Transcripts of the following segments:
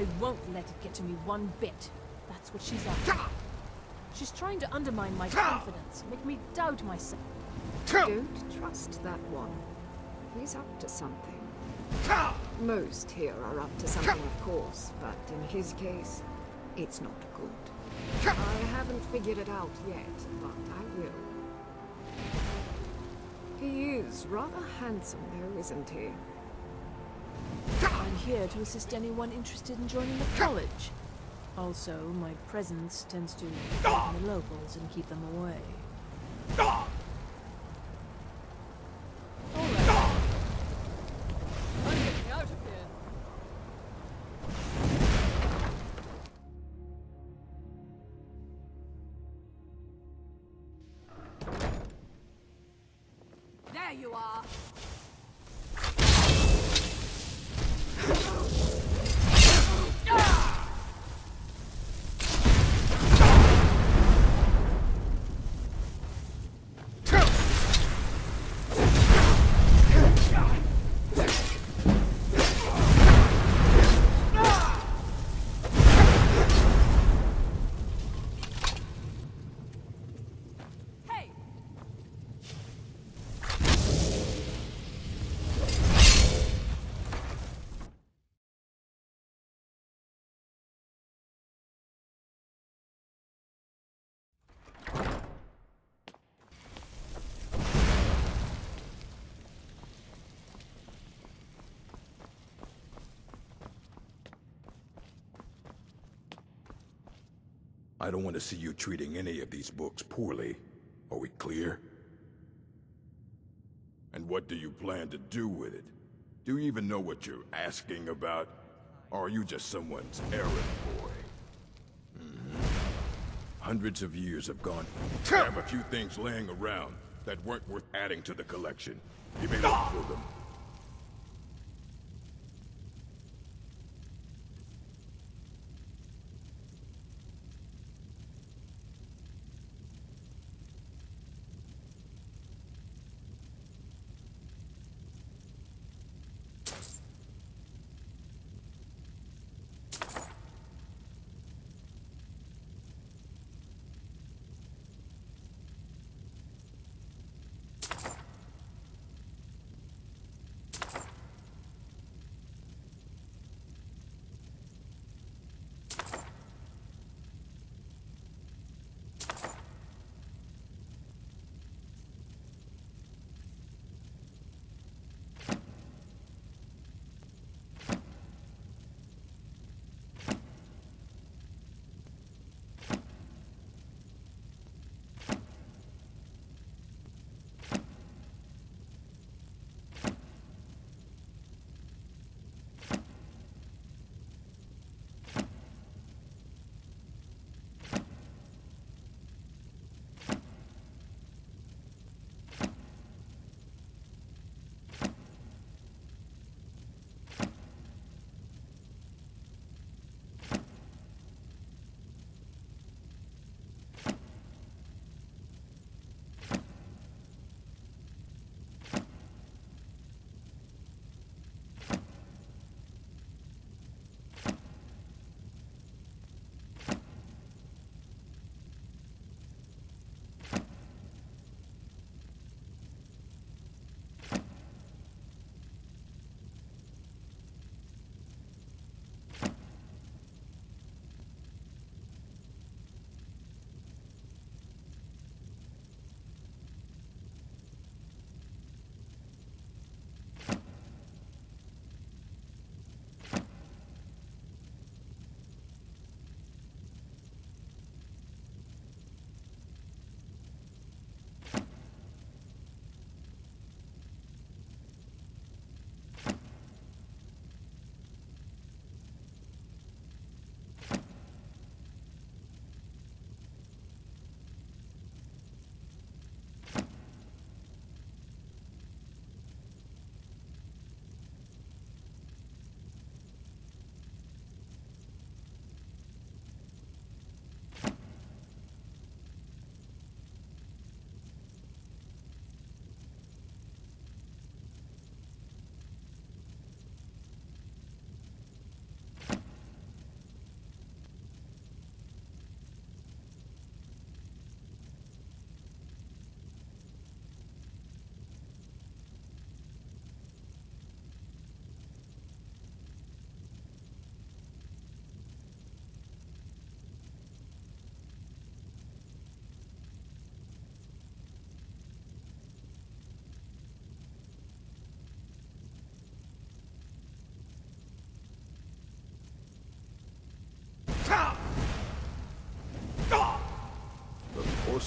I won't let it get to me one bit. That's what she's after. She's trying to undermine my confidence, make me doubt myself. Don't trust that one. He's up to something. Most here are up to something, of course, but in his case, it's not good. I haven't figured it out yet, but I will. He is rather handsome, though, isn't he? I'm here to assist anyone interested in joining the college. Also, my presence tends to frighten the locals and keep them away. I don't want to see you treating any of these books poorly. Are we clear? And what do you plan to do with it? Do you even know what you're asking about? Or are you just someone's errand boy? Mhm. Hundreds of years have gone. I have a few things laying around that weren't worth adding to the collection. You may look for them.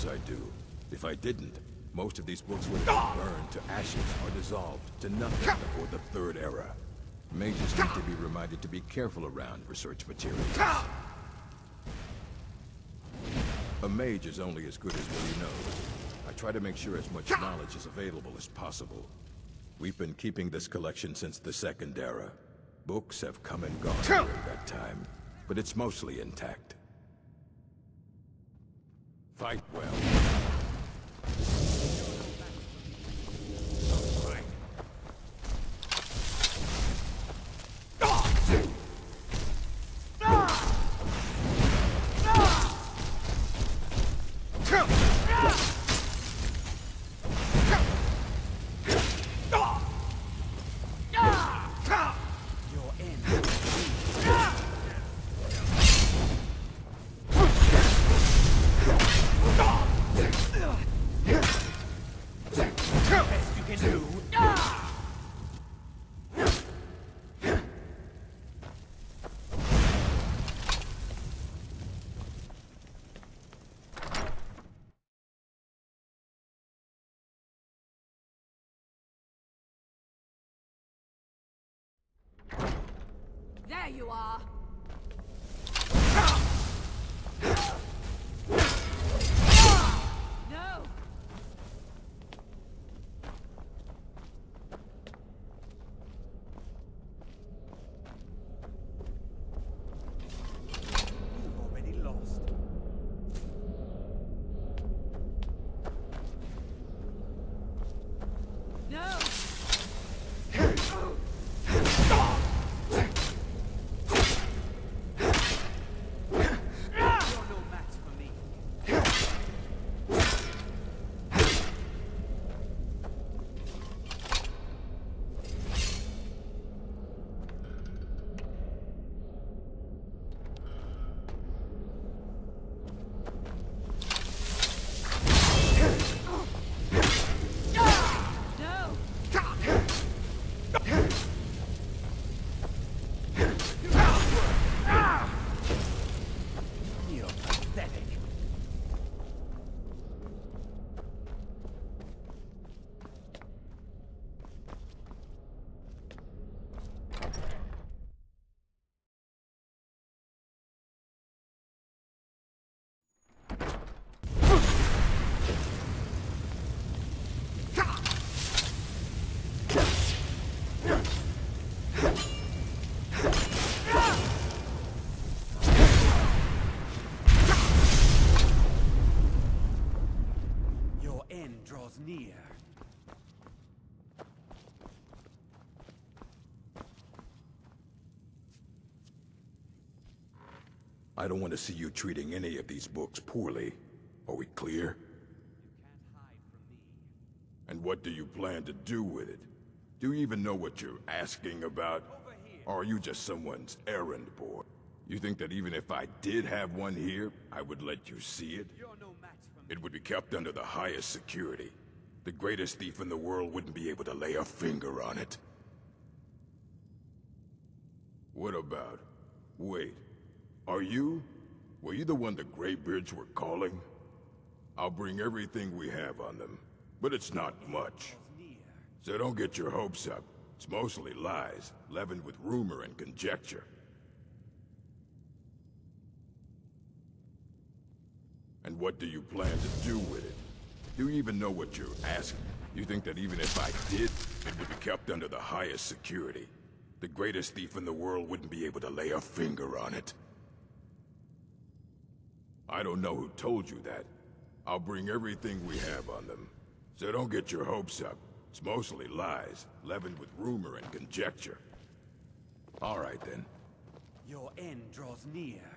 Course I do. If I didn't, most of these books would have burned to ashes or dissolved to nothing before the Third Era. Mages need to be reminded to be careful around research materials. A mage is only as good as what he knows. I try to make sure as much knowledge is available as possible. We've been keeping this collection since the Second Era. Books have come and gone during that time, but it's mostly intact. Fight well. Near. I don't want to see you treating any of these books poorly. Are we clear? Can't hide from me. And what do you plan to do with it? Do you even know what you're asking about? Or are you just someone's errand boy? You think that even if I did have one here, I would let you see it? You're no match for me. It would be kept under the highest security. The greatest thief in the world wouldn't be able to lay a finger on it. What about... Wait. Are you? Were you the one the Greybeards were calling? I'll bring everything we have on them. But it's not much. So don't get your hopes up. It's mostly lies, leavened with rumor and conjecture. And what do you plan to do with it? Do you even know what you're asking? You think that even if I did, it would be kept under the highest security? The greatest thief in the world wouldn't be able to lay a finger on it. I don't know who told you that. I'll bring everything we have on them. So don't get your hopes up. It's mostly lies, leavened with rumor and conjecture. All right then. Your end draws near.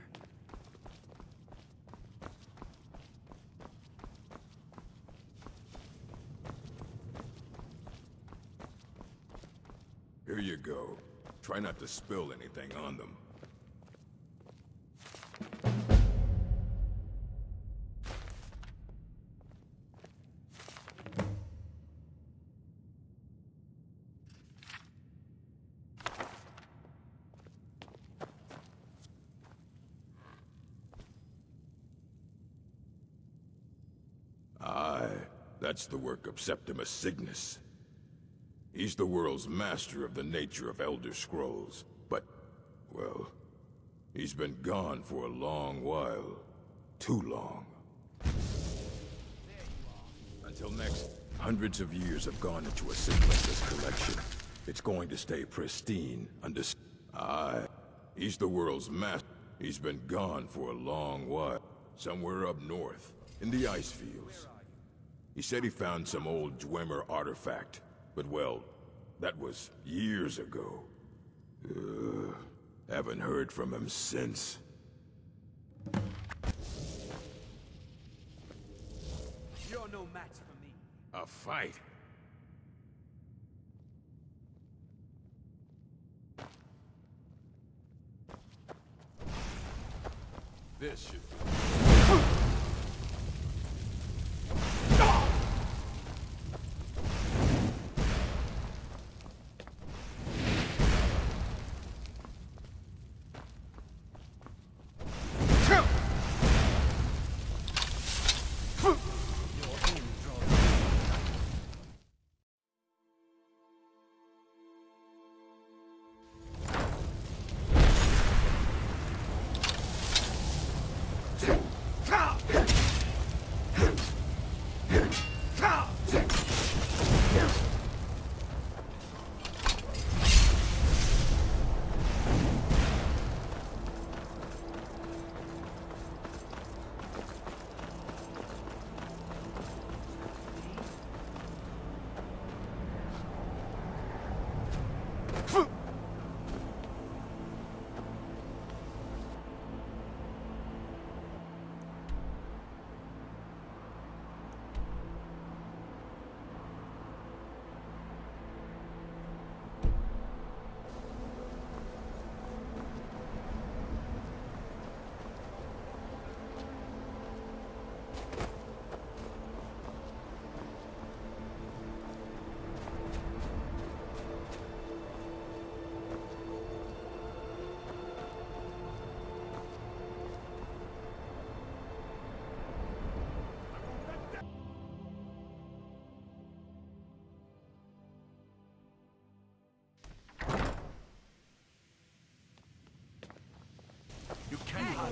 Here you go. Try not to spill anything on them. Ay, that's the work of Septimus Signus. He's the world's master of the nature of Elder Scrolls. But, well, he's been gone for a long while. Too long. Until next, hundreds of years have gone into assembling this collection. It's going to stay pristine, under... Aye. He's the world's master. He's been gone for a long while. Somewhere up north, in the ice fields. He said he found some old Dwemer artifact, but well, that was years ago. Uh, haven't heard from him since. You're no match for me. A fight? This should do.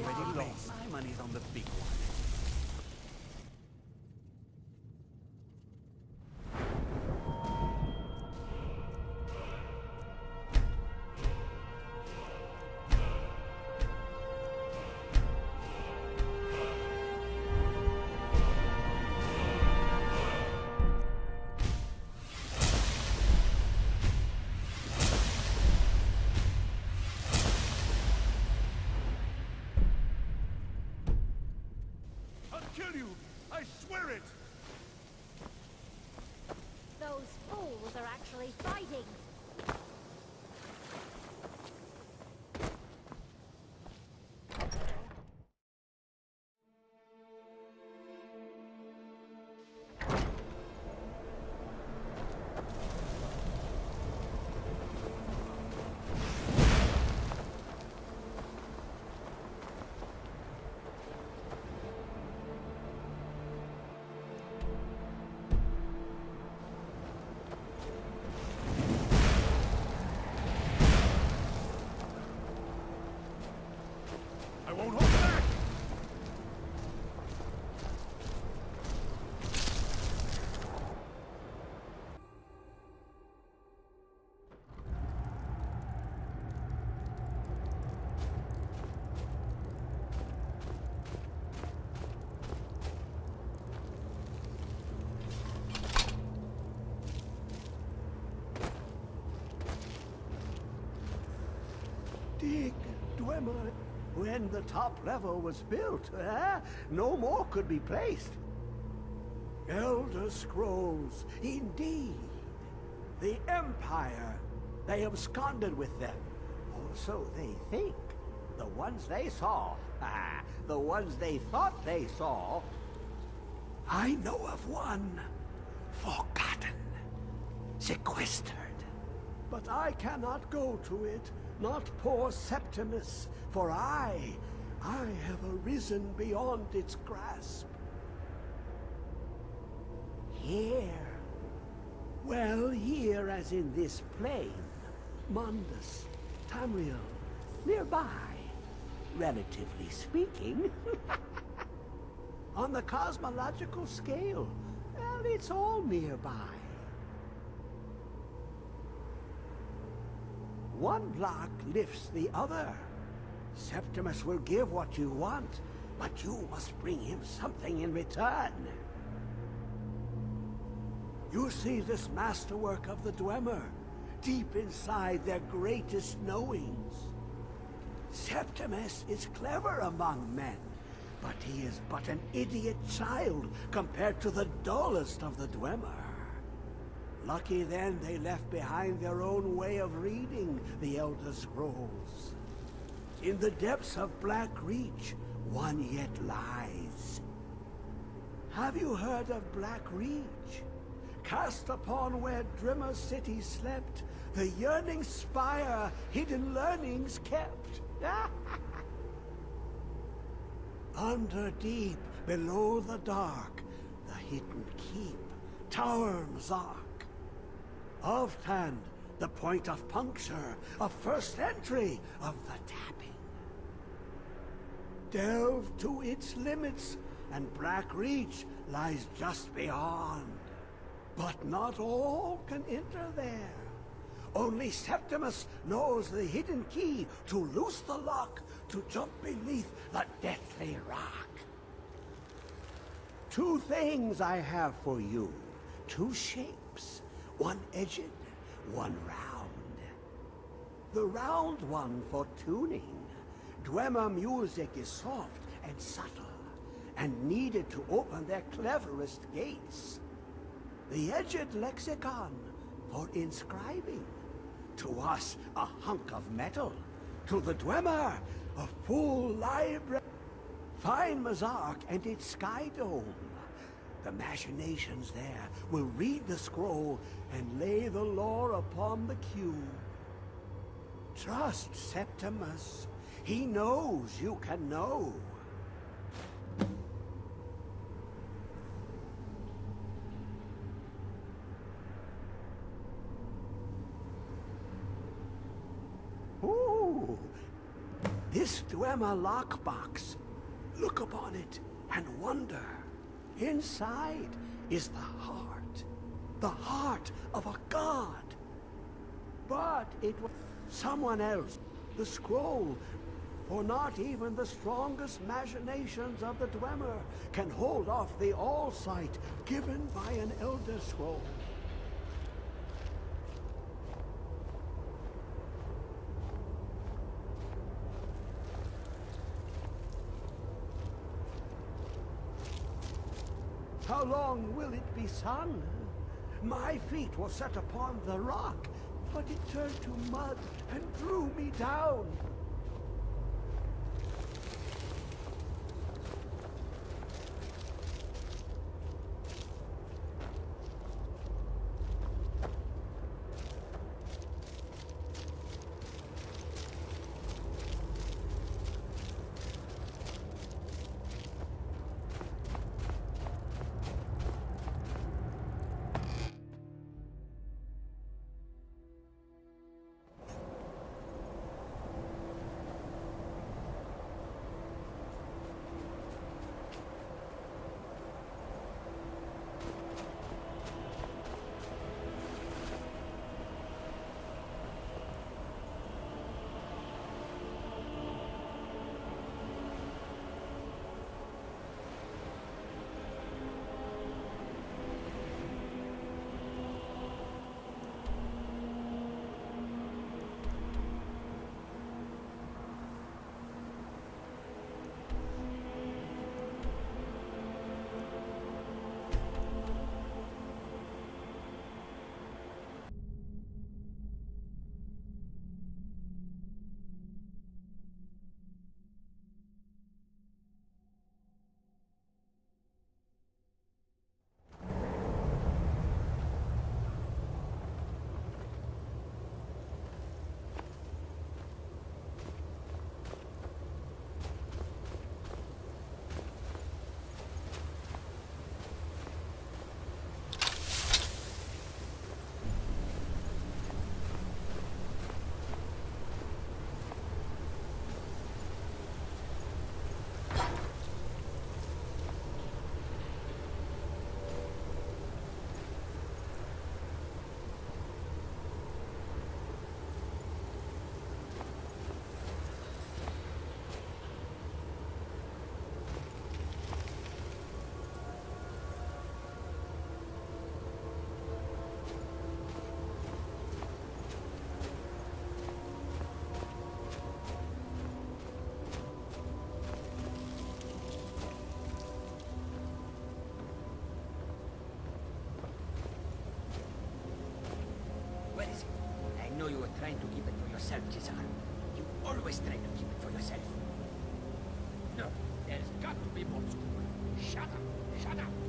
Already lost. My money's on the big one. Kill you! I swear it! Those fools are actually fighting. Dwemer, when the top level was built, eh? no more could be placed. Elder Scrolls, indeed. The Empire, they absconded with them. Or so they think. The ones they saw, ah, the ones they thought they saw. I know of one, forgotten, sequestered. But I cannot go to it, not poor Septimus, for I, I have arisen beyond its grasp. here? Well, here as in this plane. Mundus, Tamriel, nearby, relatively speaking. On the cosmological scale, well, it's all nearby. One block lifts the other. Septimus will give what you want, but you must bring him something in return. You see this masterwork of the Dwemer, deep inside their greatest knowings. Septimus is clever among men, but he is but an idiot child compared to the dullest of the Dwemer. Lucky then they left behind their own way of reading the Elder Scrolls. In the depths of Black Reach, one yet lies. Have you heard of Black Reach? Cast upon where Dwemer City slept, the yearning spire hidden learnings kept. Under deep, below the dark, the hidden keep, Tower Mzark. Alftand, the point of puncture, of first entry of the tapping. Delve to its limits, and Black Reach lies just beyond. But not all can enter there. Only Septimus knows the hidden key to loose the lock to jump beneath the deathly rock. Two things I have for you. Two shapes. One edged, one round. The round one for tuning. Dwemer music is soft and subtle, and needed to open their cleverest gates. The edged lexicon for inscribing. To us, a hunk of metal. To the Dwemer, a full library. Find Mzark and its sky dome. The machinations there will read the scroll and lay the lore upon the cube. Trust Septimus. He knows you can know. Ooh, this Dwemer lockbox. Look upon it and wonder. Inside is the heart. The heart of a god. But it was someone else. The scroll. For not even the strongest machinations of the Dwemer can hold off the all-sight given by an Elder Scroll. How long will it be sun? My feet were set upon the rock, but it turned to mud and drew me down. Yourself, Cesar. You always try to keep it for yourself. No, there's got to be more school. Shut up, shut up.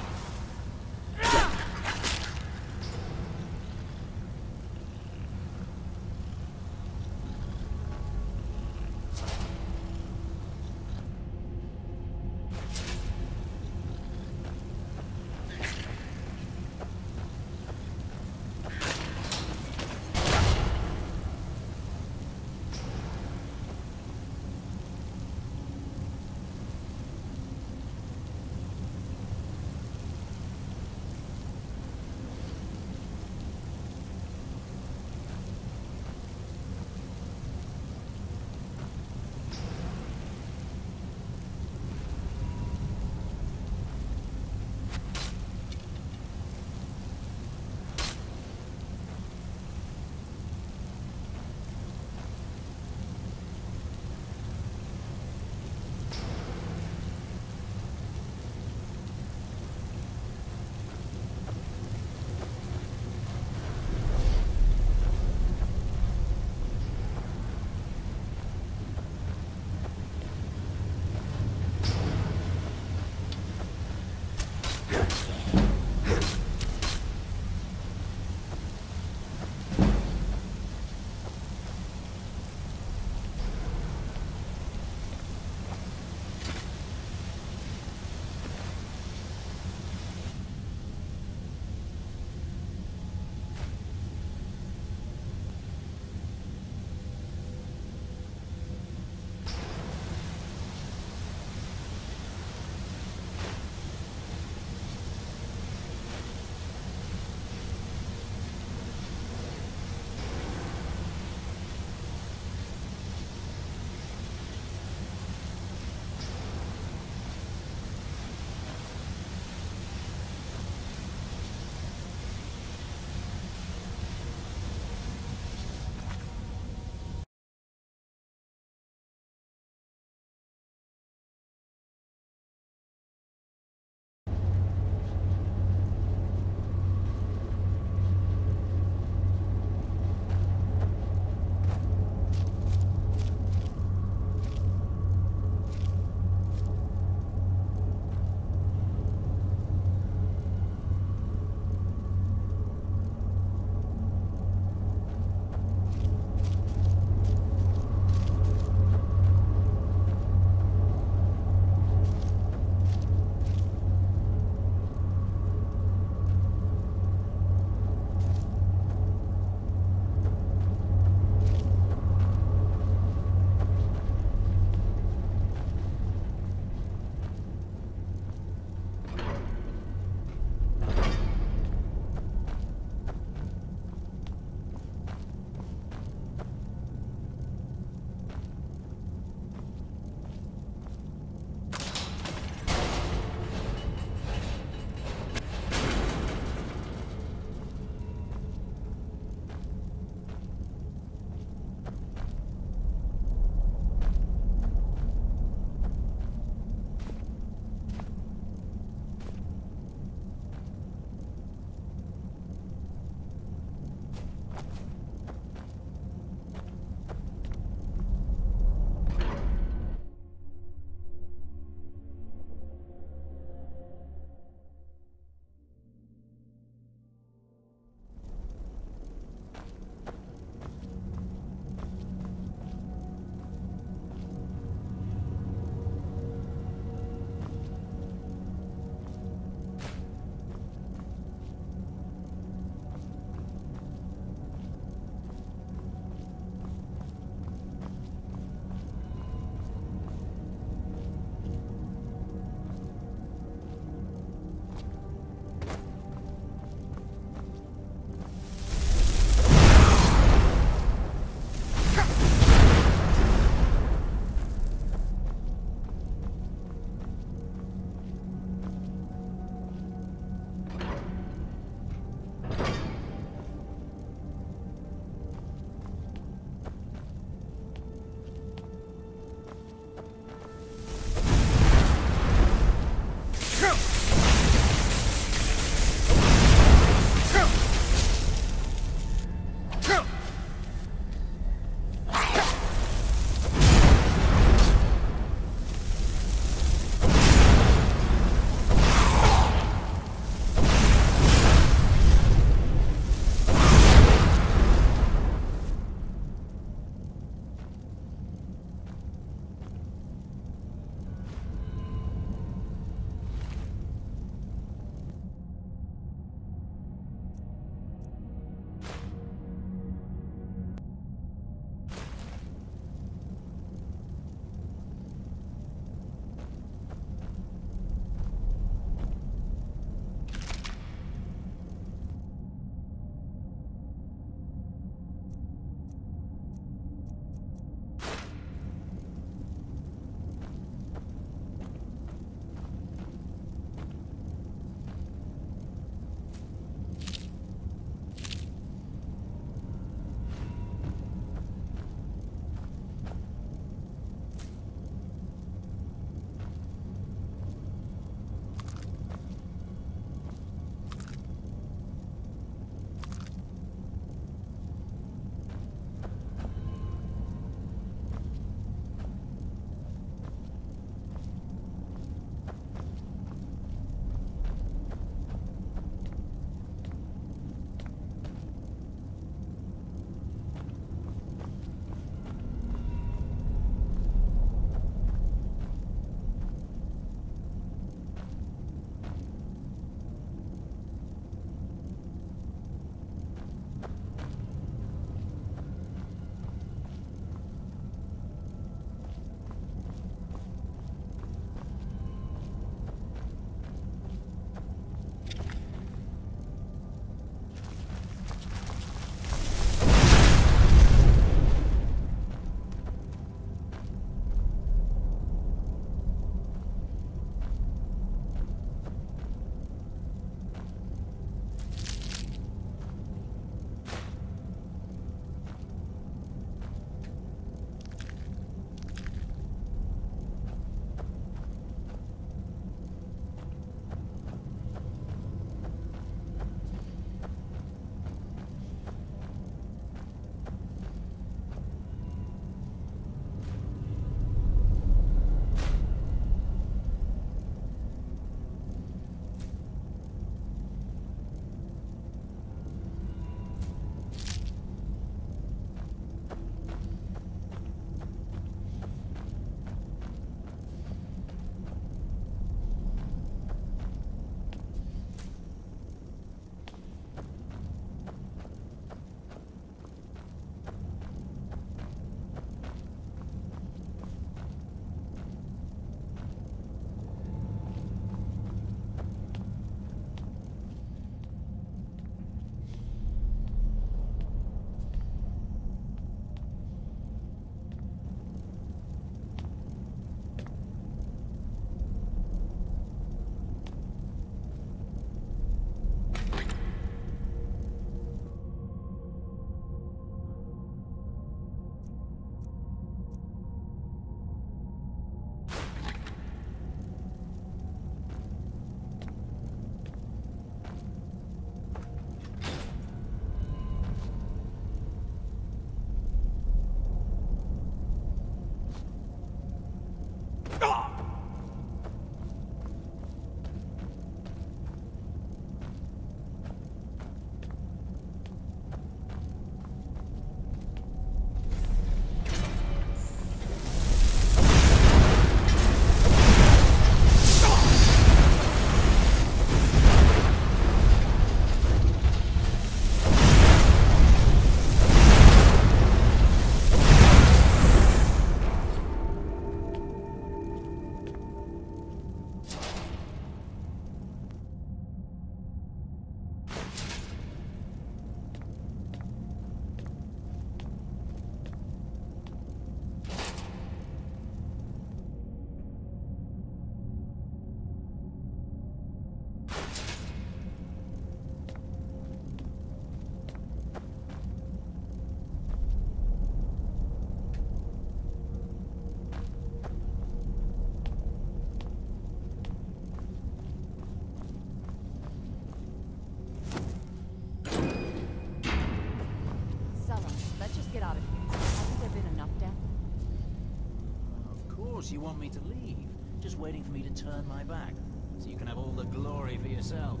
You want me to leave. Just waiting for me to turn my back. So you can have all the glory for yourself.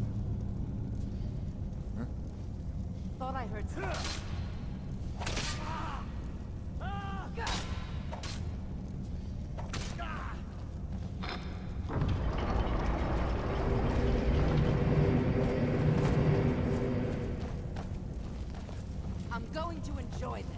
Huh? Thought I heard something. I'm going to enjoy this.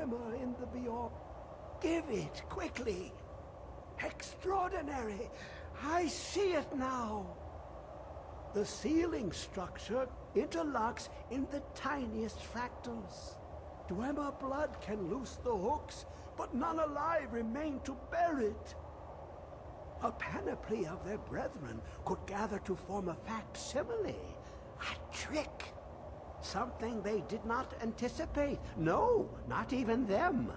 Dwemer in the Beyond. Give it, quickly. Extraordinary. I see it now. The ceiling structure interlocks in the tiniest fractals. Dwemer blood can loose the hooks, but none alive remain to bear it. A panoply of their brethren could gather to form a facsimile. A trick. Something they did not anticipate. No, not even them.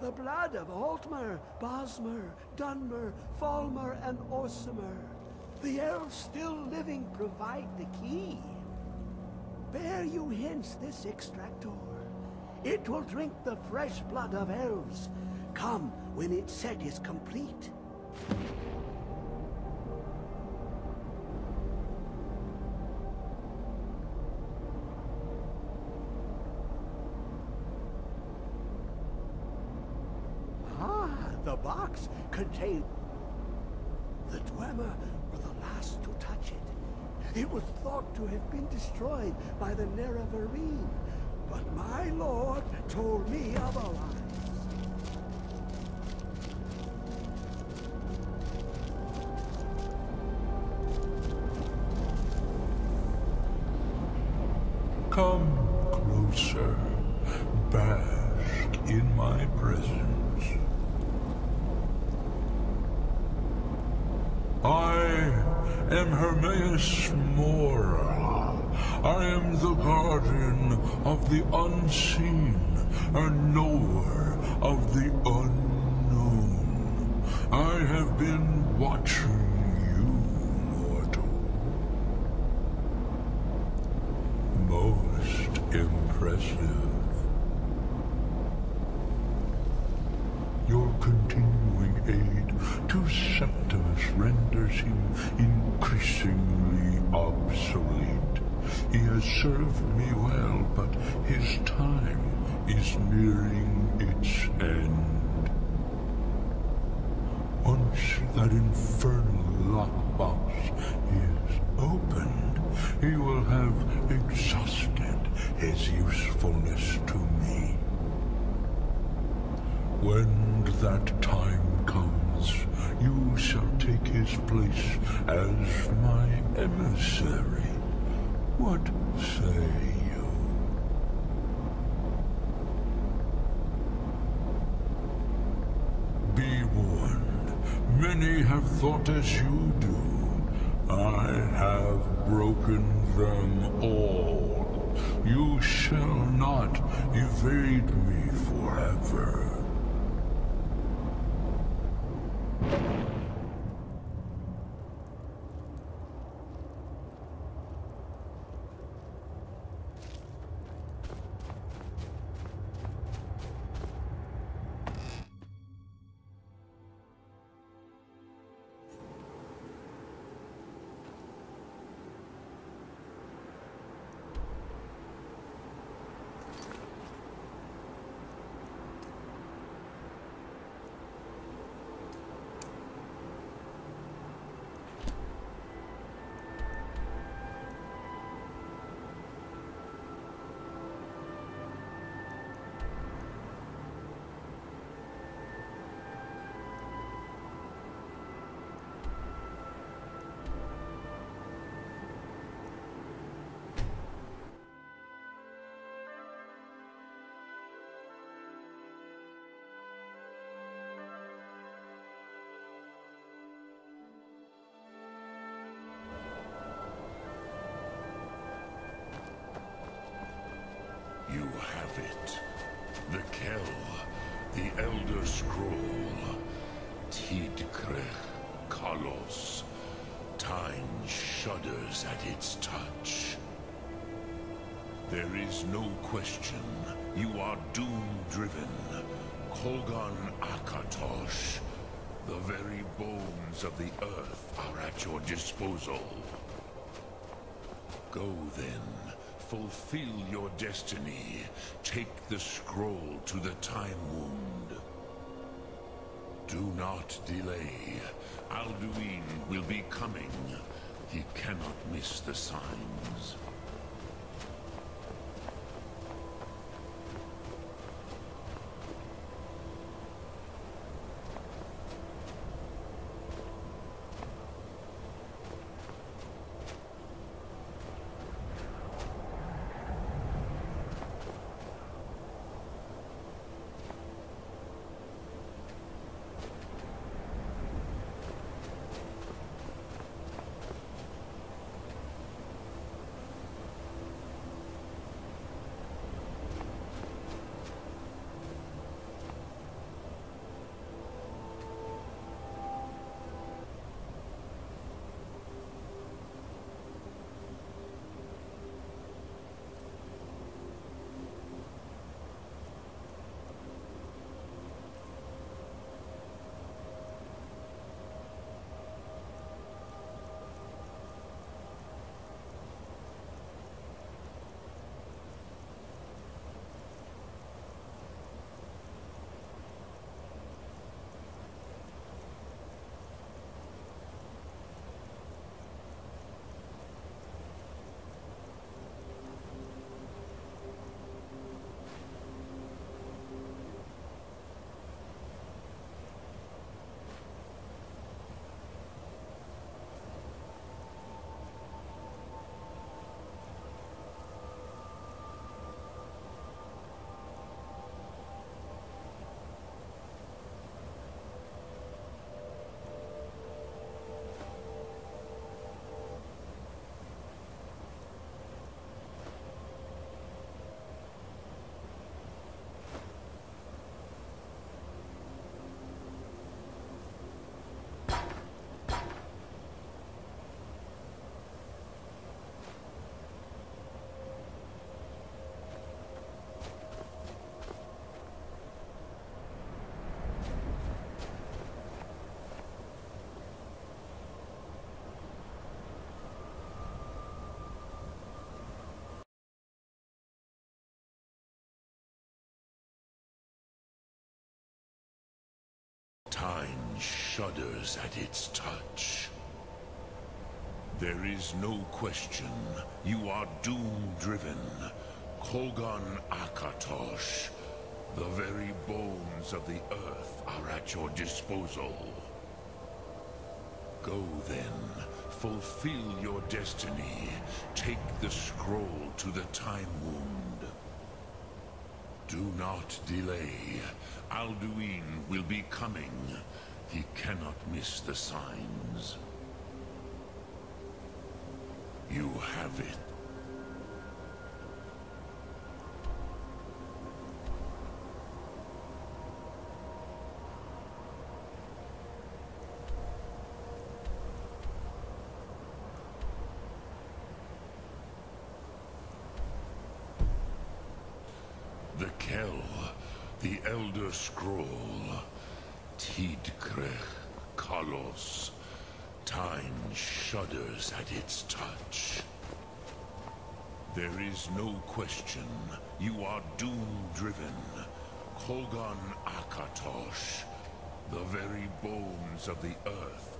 The blood of Altmer, Bosmer, Dunmer, Falmer, and Orsimer. The elves still living provide the key. Bear you hence this extractor. It will drink the fresh blood of elves. Come when its set is complete. Ah, the box contained... The Dwemer were the last to touch it. It was thought to have been destroyed by the Nerevarine, but my lord told me otherwise. Come closer. Bask in my presence. I am Hermaeus Mora. I am the guardian of the unseen, and knower of the unknown. I have been watching you, mortal. Most impressive. Your continuing aid to Septimus renders him increasingly obsolete. He has served me well, but his time is nearing its end. Once that infernal lockbox is opened, he will have exhausted his usefulness to me. When that time comes, you shall take his place as my emissary. What say you? Be warned, many have thought as you do. I have broken them all. You shall not evade me forever. The Kell, the Elder Scroll. Tidkrech Kalos. Time shudders at its touch. There is no question. You are doom-driven. Kogaan Akatosh. The very bones of the earth are at your disposal. Go then. Fulfill your destiny. Take the scroll to the Time Wound. Do not delay. Alduin will be coming. He cannot miss the signs. Shudders at its touch. There is no question. You are doom-driven. Kogaan Akatosh. The very bones of the earth are at your disposal. Go then. Fulfill your destiny. Take the scroll to the Time Wound. Do not delay. Alduin will be coming. He cannot miss the signs. You have it. The Kell, the Elder Scroll, Tidkrech Kalos. Time shudders at its touch. There is no question. You are doom-driven. Kogaan Akatosh. The very bones of the earth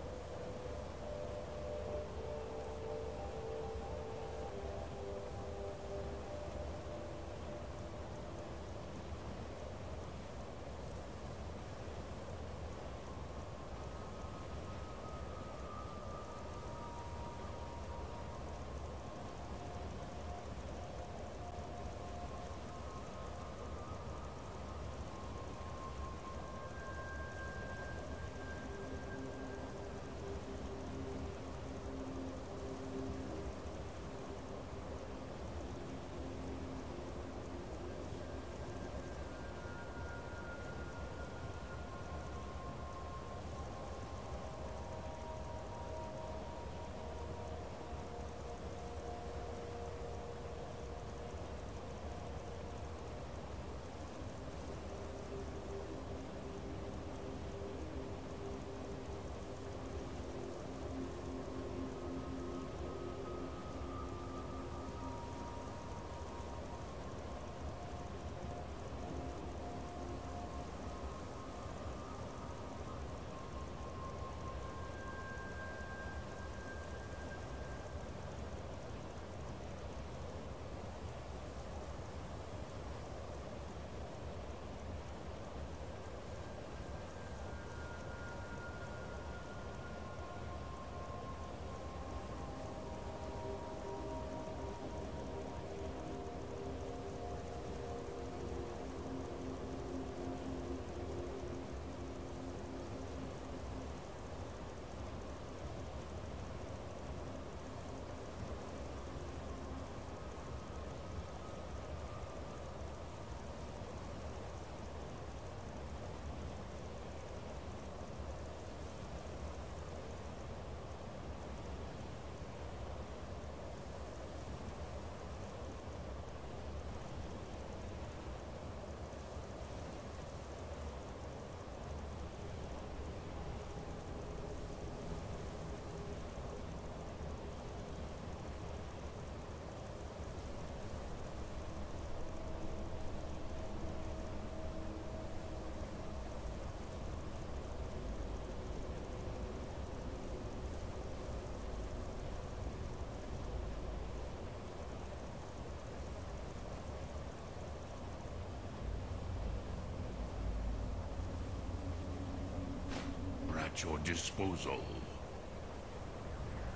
at your disposal.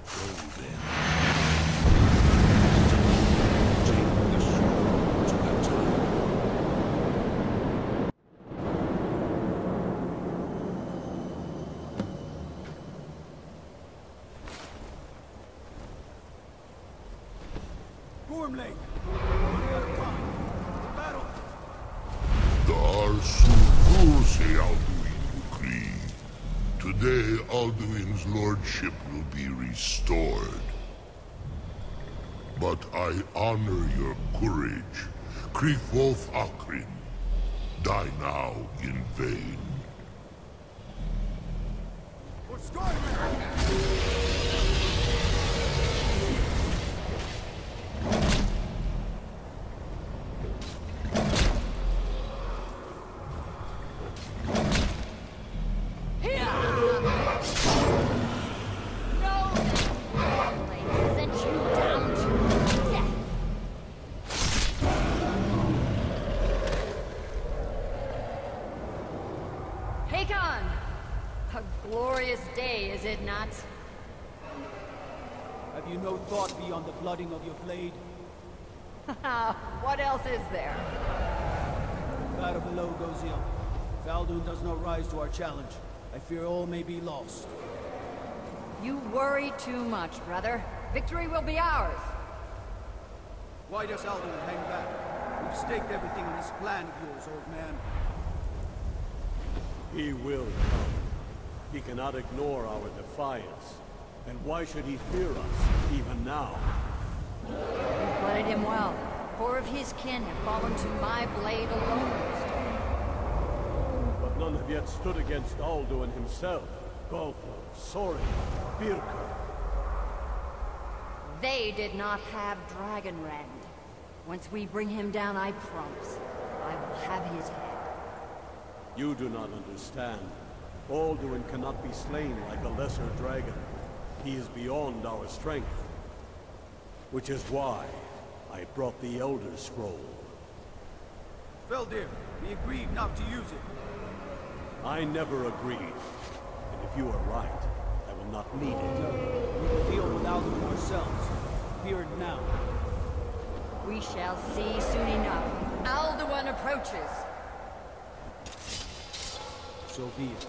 Go then. Take. Gormley! Alduin's lordship will be restored. But I honor your courage. Krifwolf Akrin. Die now in vain. Challenge, I fear all may be lost. You worry too much, brother. Victory will be ours. Why does Alduin hang back? We've staked everything on this plan of yours, old man. He will come. He cannot ignore our defiance. And why should he fear us, even now? You blooded him well. Four of his kin have fallen to my blade alone. But none have yet stood against Alduin himself. Golfo, Sorin, Birka. They did not have Dragonrend. Once we bring him down, I promise, I will have his head. You do not understand. Alduin cannot be slain like a lesser dragon. He is beyond our strength. Which is why I brought the Elder Scroll. Felldir, we agreed not to use it. I never agreed. And if you are right, I will not need it. We will deal with Alduin ourselves. Fear it now. We shall see soon enough. Alduin approaches. So be it.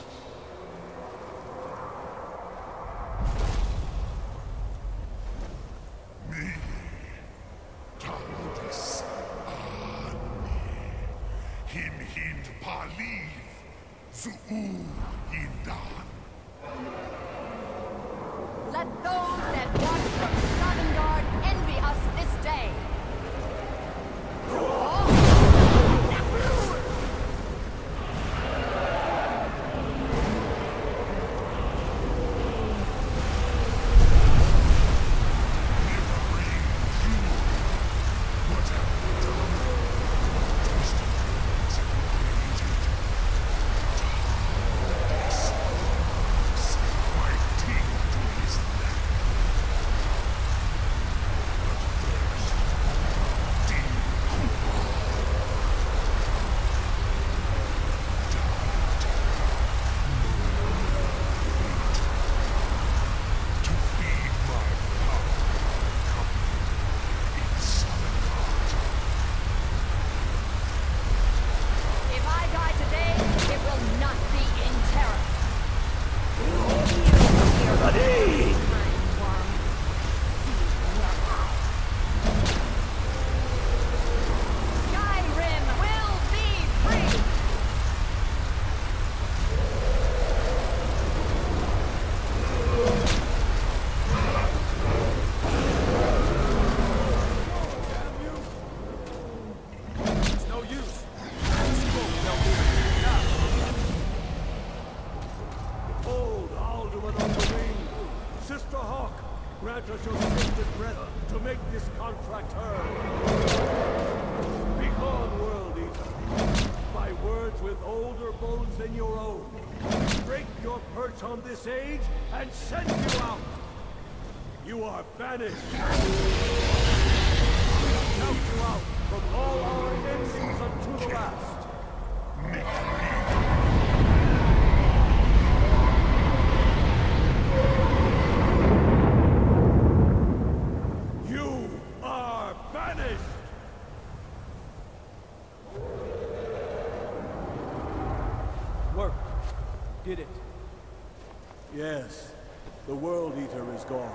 Gone.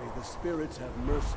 May the spirits have mercy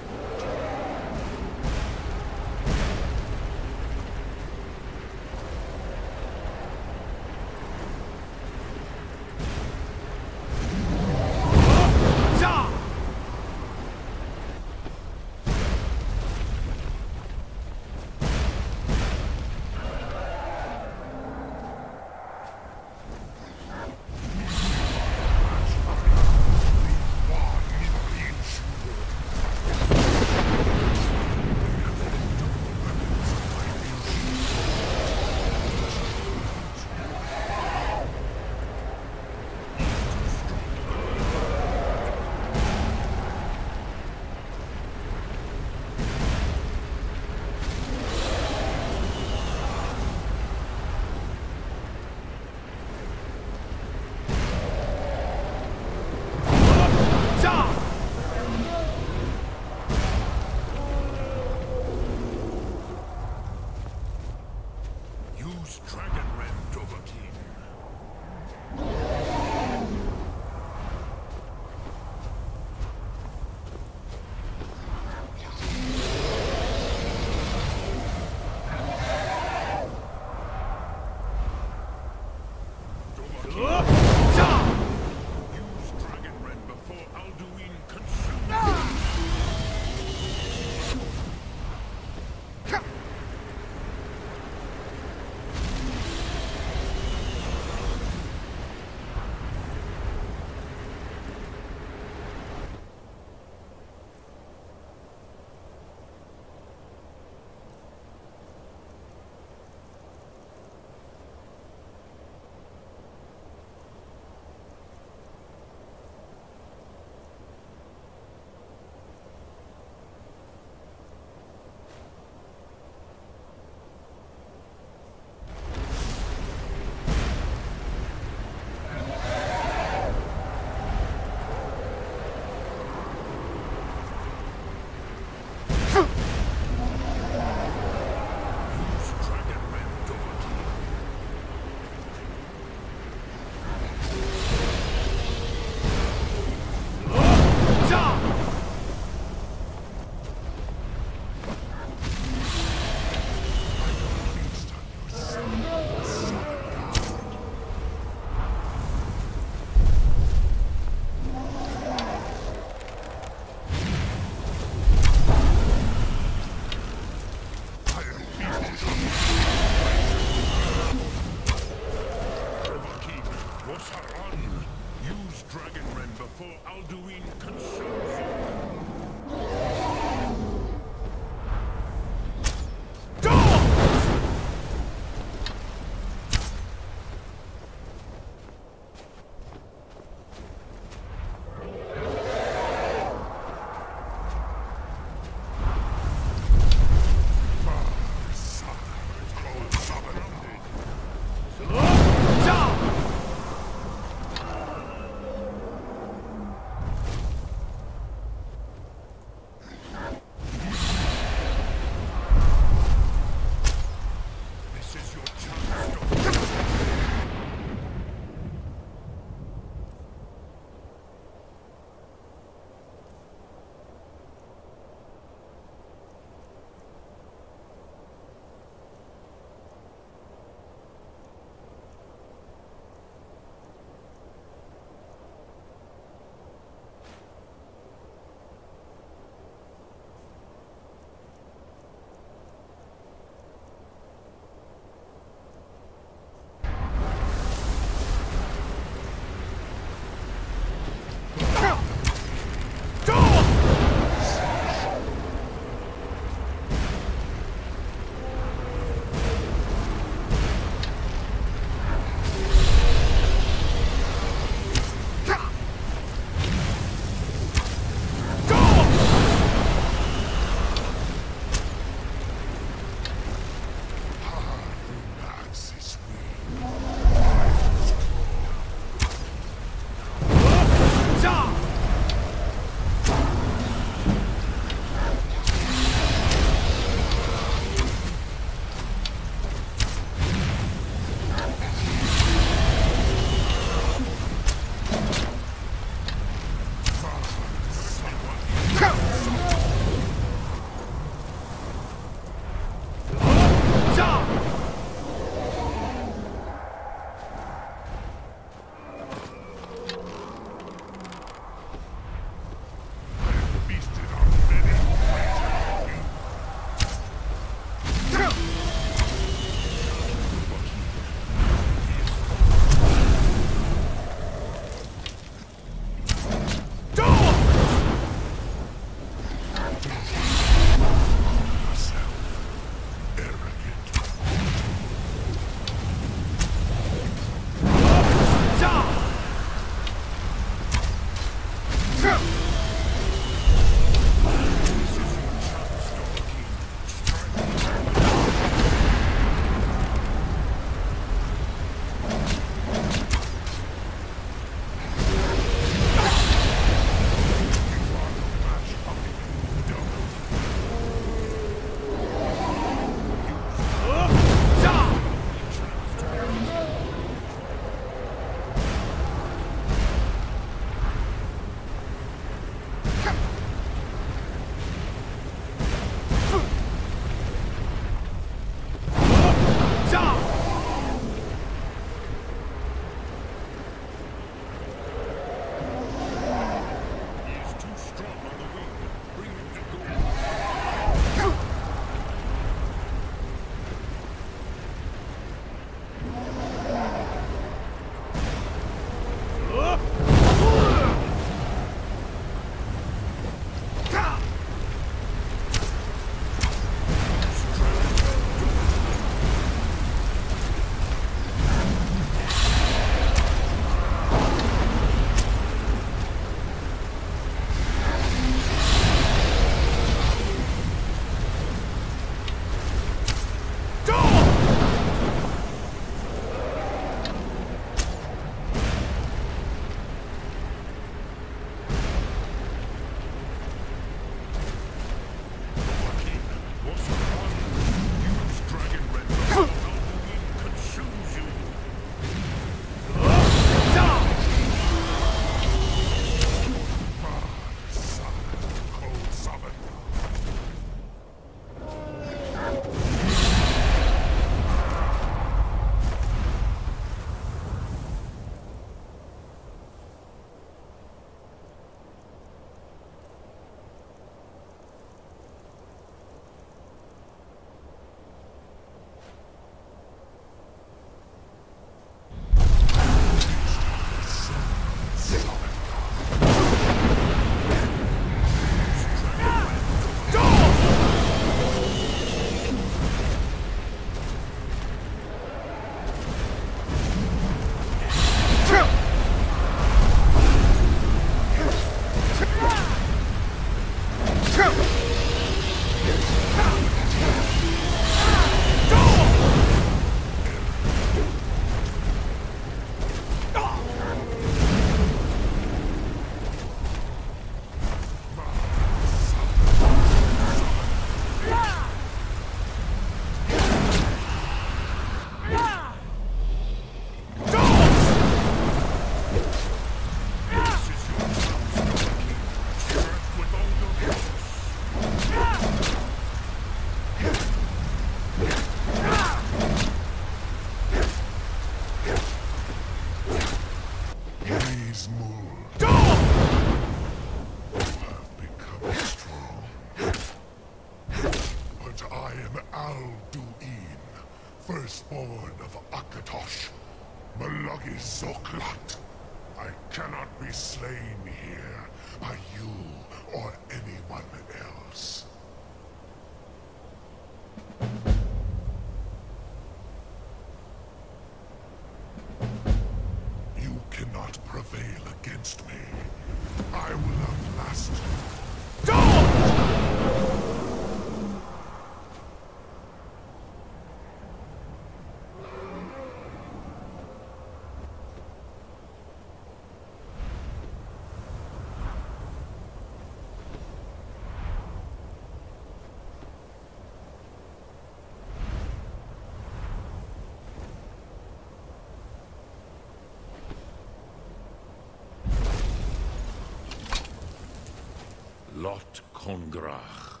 Lot Kongrach.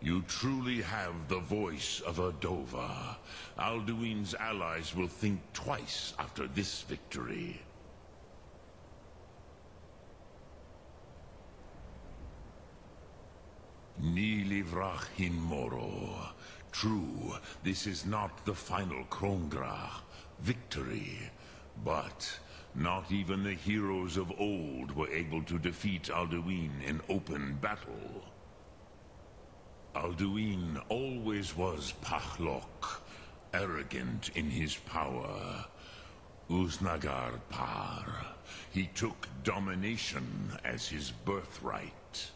You truly have the voice of a dovah. Alduin's allies will think twice after this victory. Nilivrach hin Moro. True, this is not the final Krongrach victory, but not even the heroes of old were able to defeat Alduin in open battle. Alduin always was Pahlok, arrogant in his power. Uznagar Par. He took domination as his birthright.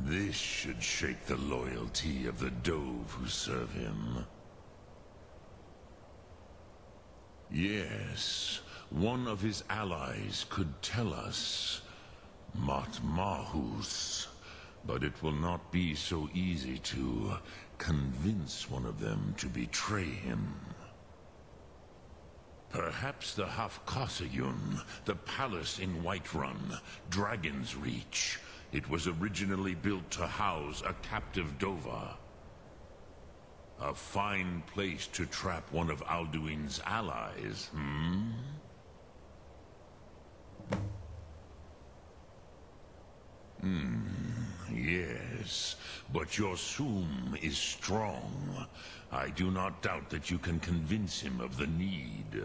This should shake the loyalty of the Dove who serve him. Yes, one of his allies could tell us. Matmahus. But it will not be so easy to convince one of them to betray him. Perhaps the Hafkosayun, the palace in Whiterun, Dragon's Reach. It was originally built to house a captive dovah. A fine place to trap one of Alduin's allies, hmm? Hmm, yes. But your Thu'um is strong. I do not doubt that you can convince him of the need.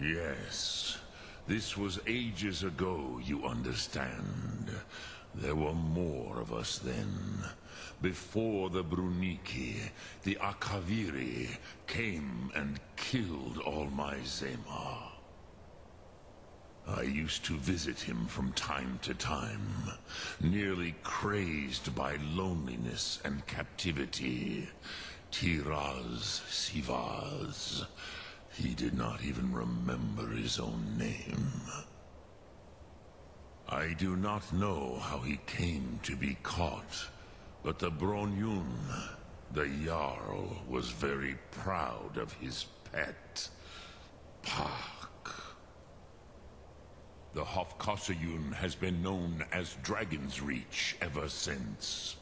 Yes. This was ages ago, you understand. There were more of us then. Before the Bruniki, the Akaviri came and killed all my Zema. I used to visit him from time to time, nearly crazed by loneliness and captivity. Tiraz Sivaz. He did not even remember his own name. I do not know how he came to be caught, but the Bronyun, the Jarl, was very proud of his pet, Pak. The Hofkosayun has been known as Dragon's Reach ever since.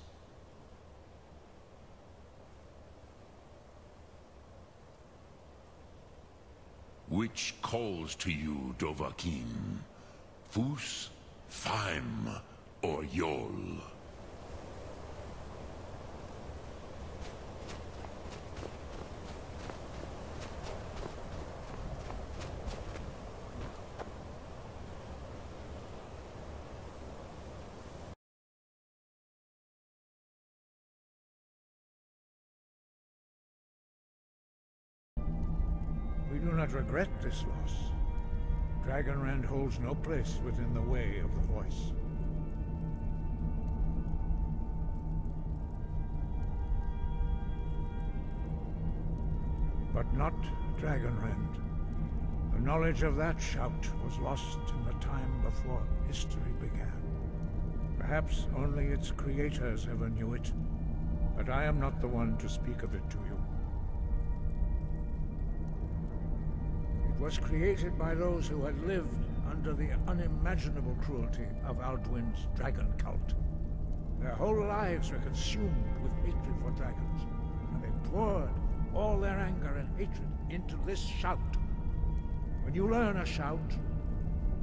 Which calls to you, Dovahkiin? Fus, Feim, or Yol? We do not regret this loss. Dragonrend holds no place within the way of the Voice. But not Dragonrend. The knowledge of that shout was lost in the time before history began. Perhaps only its creators ever knew it, but I am not the one to speak of it to you. Was created by those who had lived under the unimaginable cruelty of Alduin's dragon cult. Their whole lives were consumed with hatred for dragons, and they poured all their anger and hatred into this shout. When you learn a shout,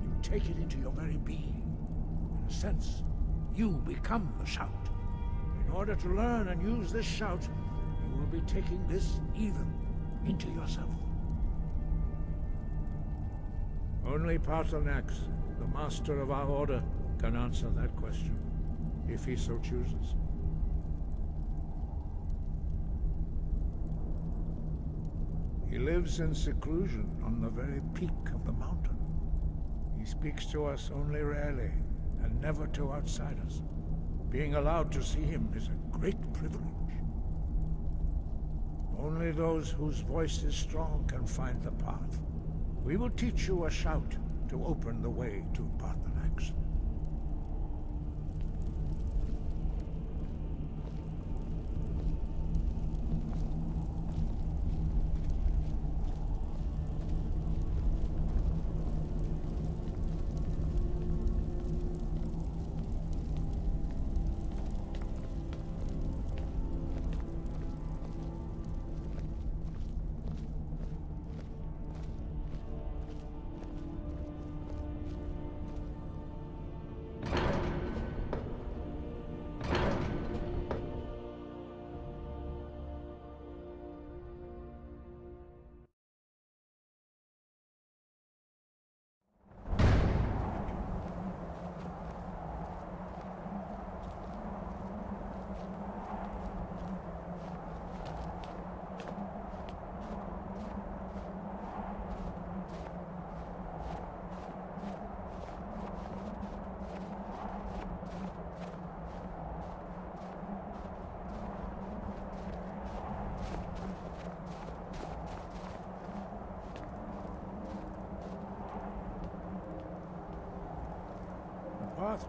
you take it into your very being. In a sense, you become the shout. In order to learn and use this shout, you will be taking this even into yourself. Only Paarthurnax, the master of our order, can answer that question, if he so chooses. He lives in seclusion on the very peak of the mountain. He speaks to us only rarely, and never to outsiders. Being allowed to see him is a great privilege. Only those whose voice is strong can find the path. We will teach you a shout to open the way to Paarthurnax.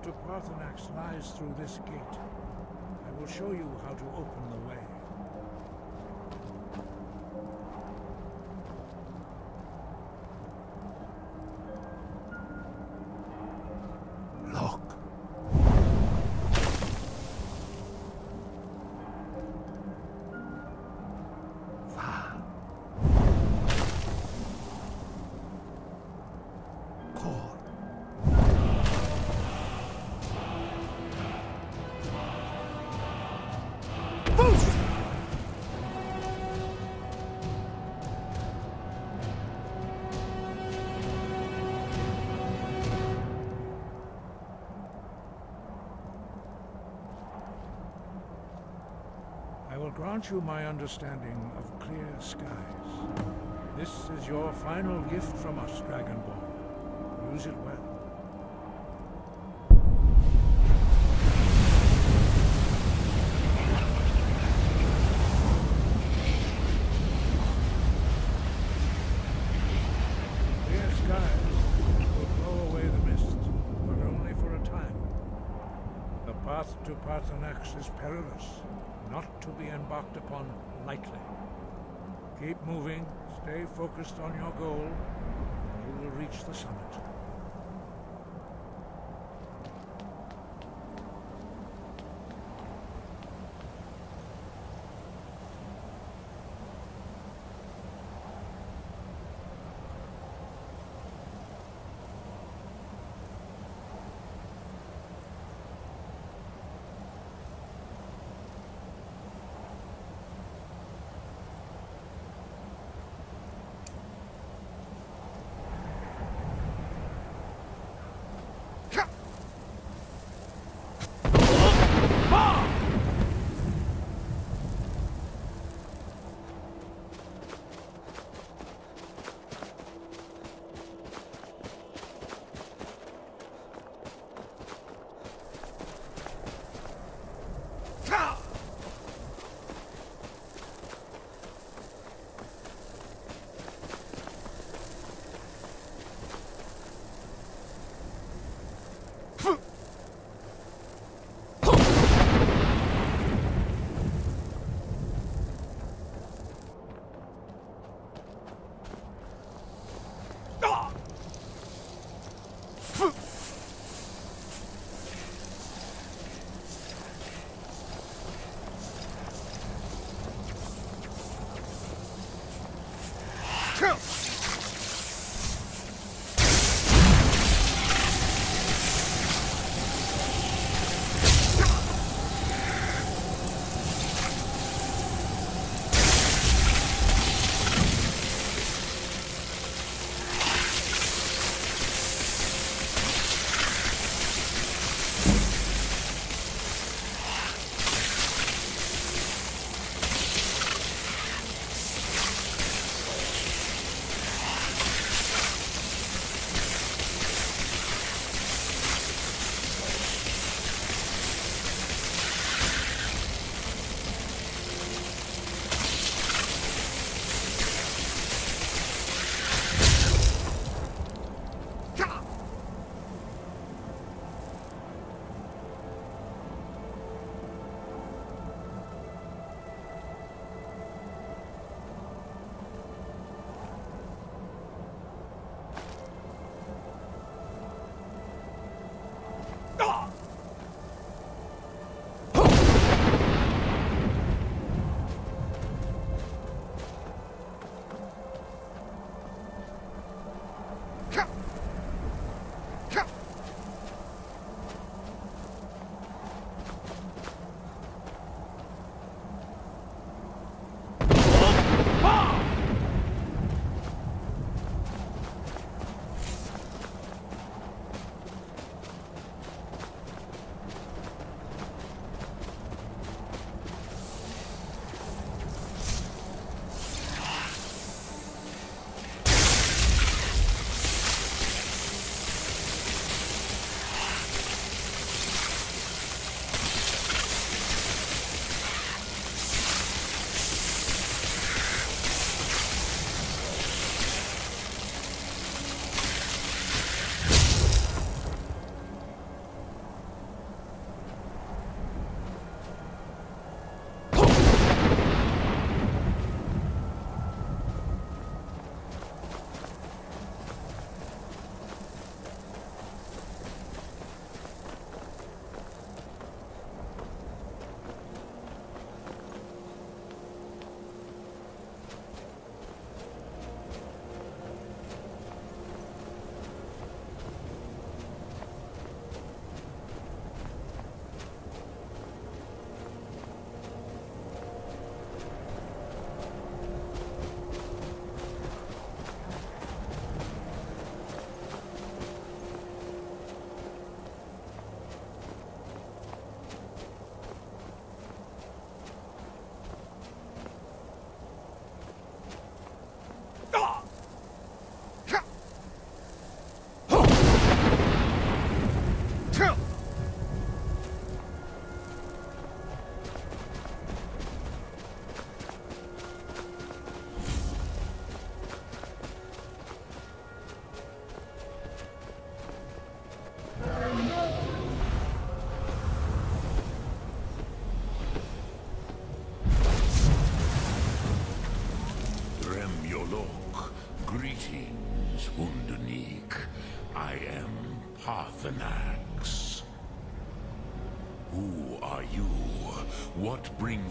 To Paarthurnax lies through this gate. I will show you how to open the grant you my understanding of clear skies. This is your final gift from us, Dragonborn. Use it well. Clear skies will blow away the mist, but only for a time. The path to Paarthurnax is perilous, to be embarked upon lightly. Keep moving, stay focused on your goal, and you will reach the summit.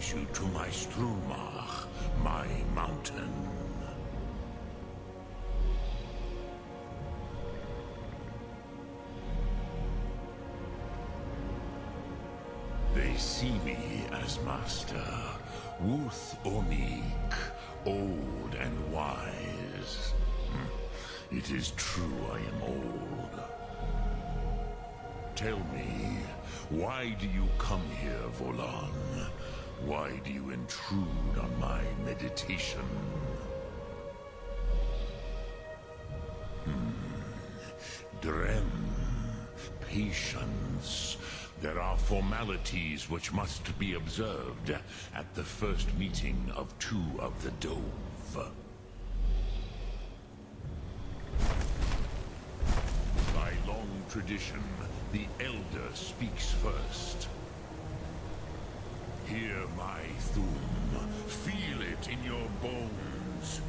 Brings you to my strunmah, my mountain? They see me as master, Wuth Onik, old and wise. Hmm. It is true I am old. Tell me, why do you come here, Volan? Why do you intrude on my meditation? Hmm. Drem. Patience. There are formalities which must be observed at the first meeting of two of the Dove. By long tradition, the Elder speaks first. Hear my Thu'um. Feel it in your bones.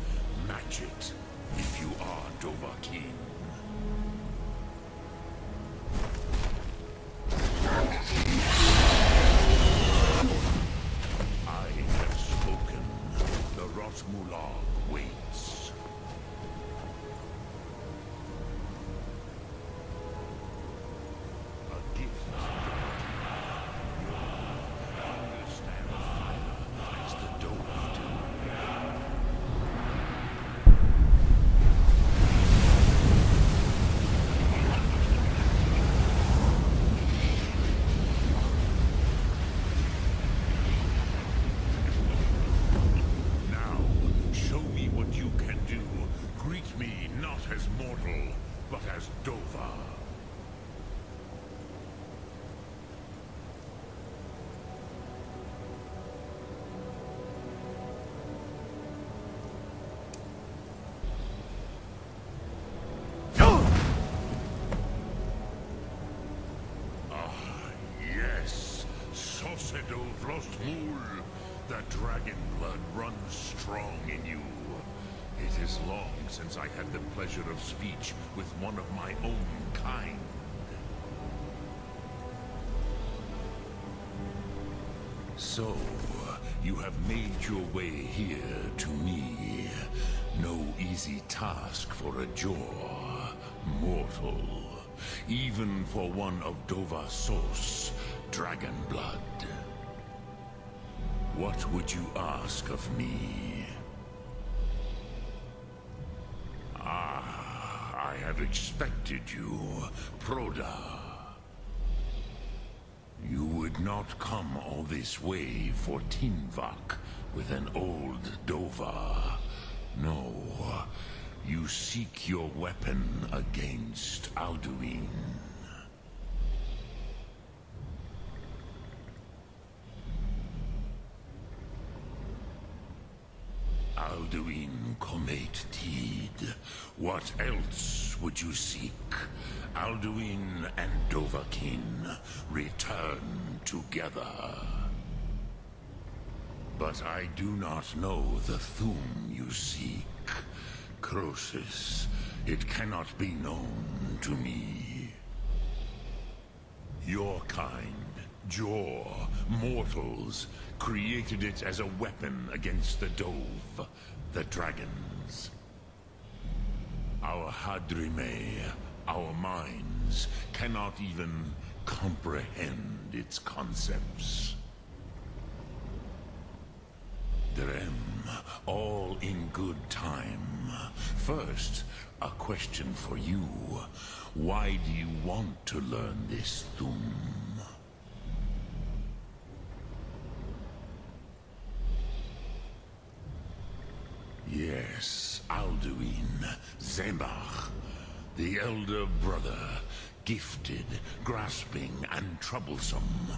Match it if you are Dovahkiin. Sosedo Vrostmul. The dragon blood runs strong in you. It is long since I had the pleasure of speech with one of my own kind. So, you have made your way here to me. No easy task for a joor, mortal. Even for one of dovah Sos, dragon blood. What would you ask of me? Ah, I have expected you, Proda. You would not come all this way for Tinvak with an old dovah. No, you seek your weapon against Alduin. Alduin Comate Teed. What else would you seek? Alduin and Dovahkiin return together. But I do not know the Thu'um you seek. Krosis, it cannot be known to me. Your kind, Joor, mortals, created it as a weapon against the Dove, the dragons. Our Hadrime, our minds, cannot even comprehend its concepts. Drem, all in good time. First, a question for you. Why do you want to learn this Thu'um? Yes, Alduin, Zembach, the elder brother, gifted, grasping, and troublesome,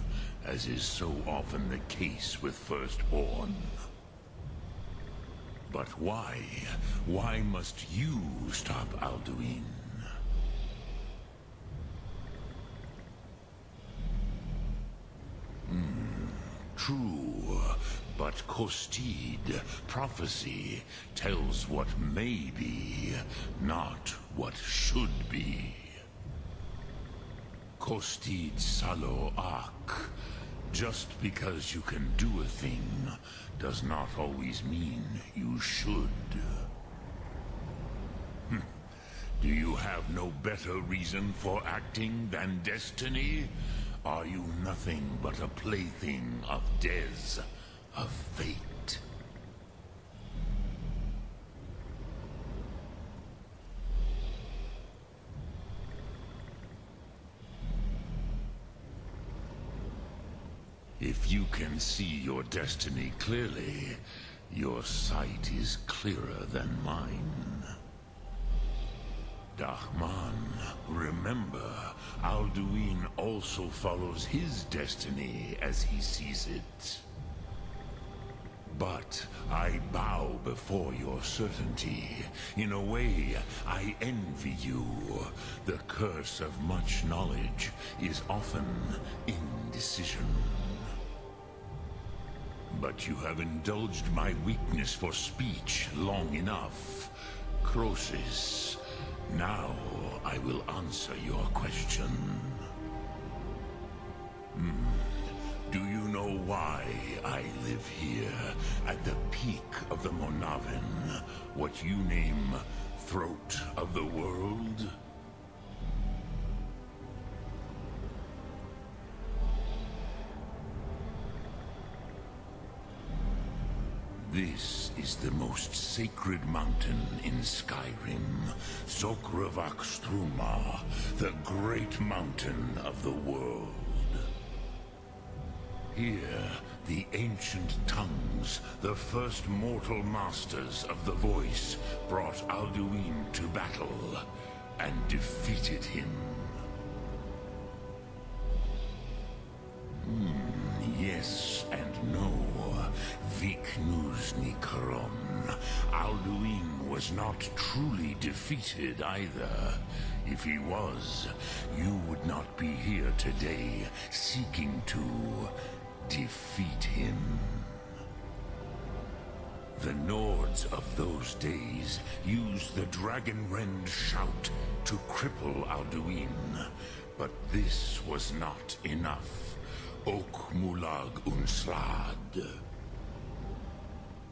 as is so often the case with Firstborn. But why? Why must you stop Alduin? Hmm, true, but Kostid, prophecy, tells what may be, not what should be. Kostid Salo Ak. Just because you can do a thing does not always mean you should. Hm. Do you have no better reason for acting than destiny? Are you nothing but a plaything of Dez, of fate? If you can see your destiny clearly, your sight is clearer than mine. Dahman, remember, Alduin also follows his destiny as he sees it. But I bow before your certainty. In a way, I envy you. The curse of much knowledge is often indecision. But you have indulged my weakness for speech long enough. Krosis, now I will answer your question. Hmm. Know why I live here, at the peak of the Monahven, what you name Throat of the World? This is the most sacred mountain in Skyrim, Zokravak Struma, the great mountain of the world. Here, the ancient tongues, the first mortal masters of the voice, brought Alduin to battle and defeated him. Hmm, yes and no. Viknuzny Karon. Alduin was not truly defeated either. If he was, you would not be here today seeking to defeat him. The Nords of those days used the Dragonrend shout to cripple Alduin, but this was not enough. Ok Mulag Unslad.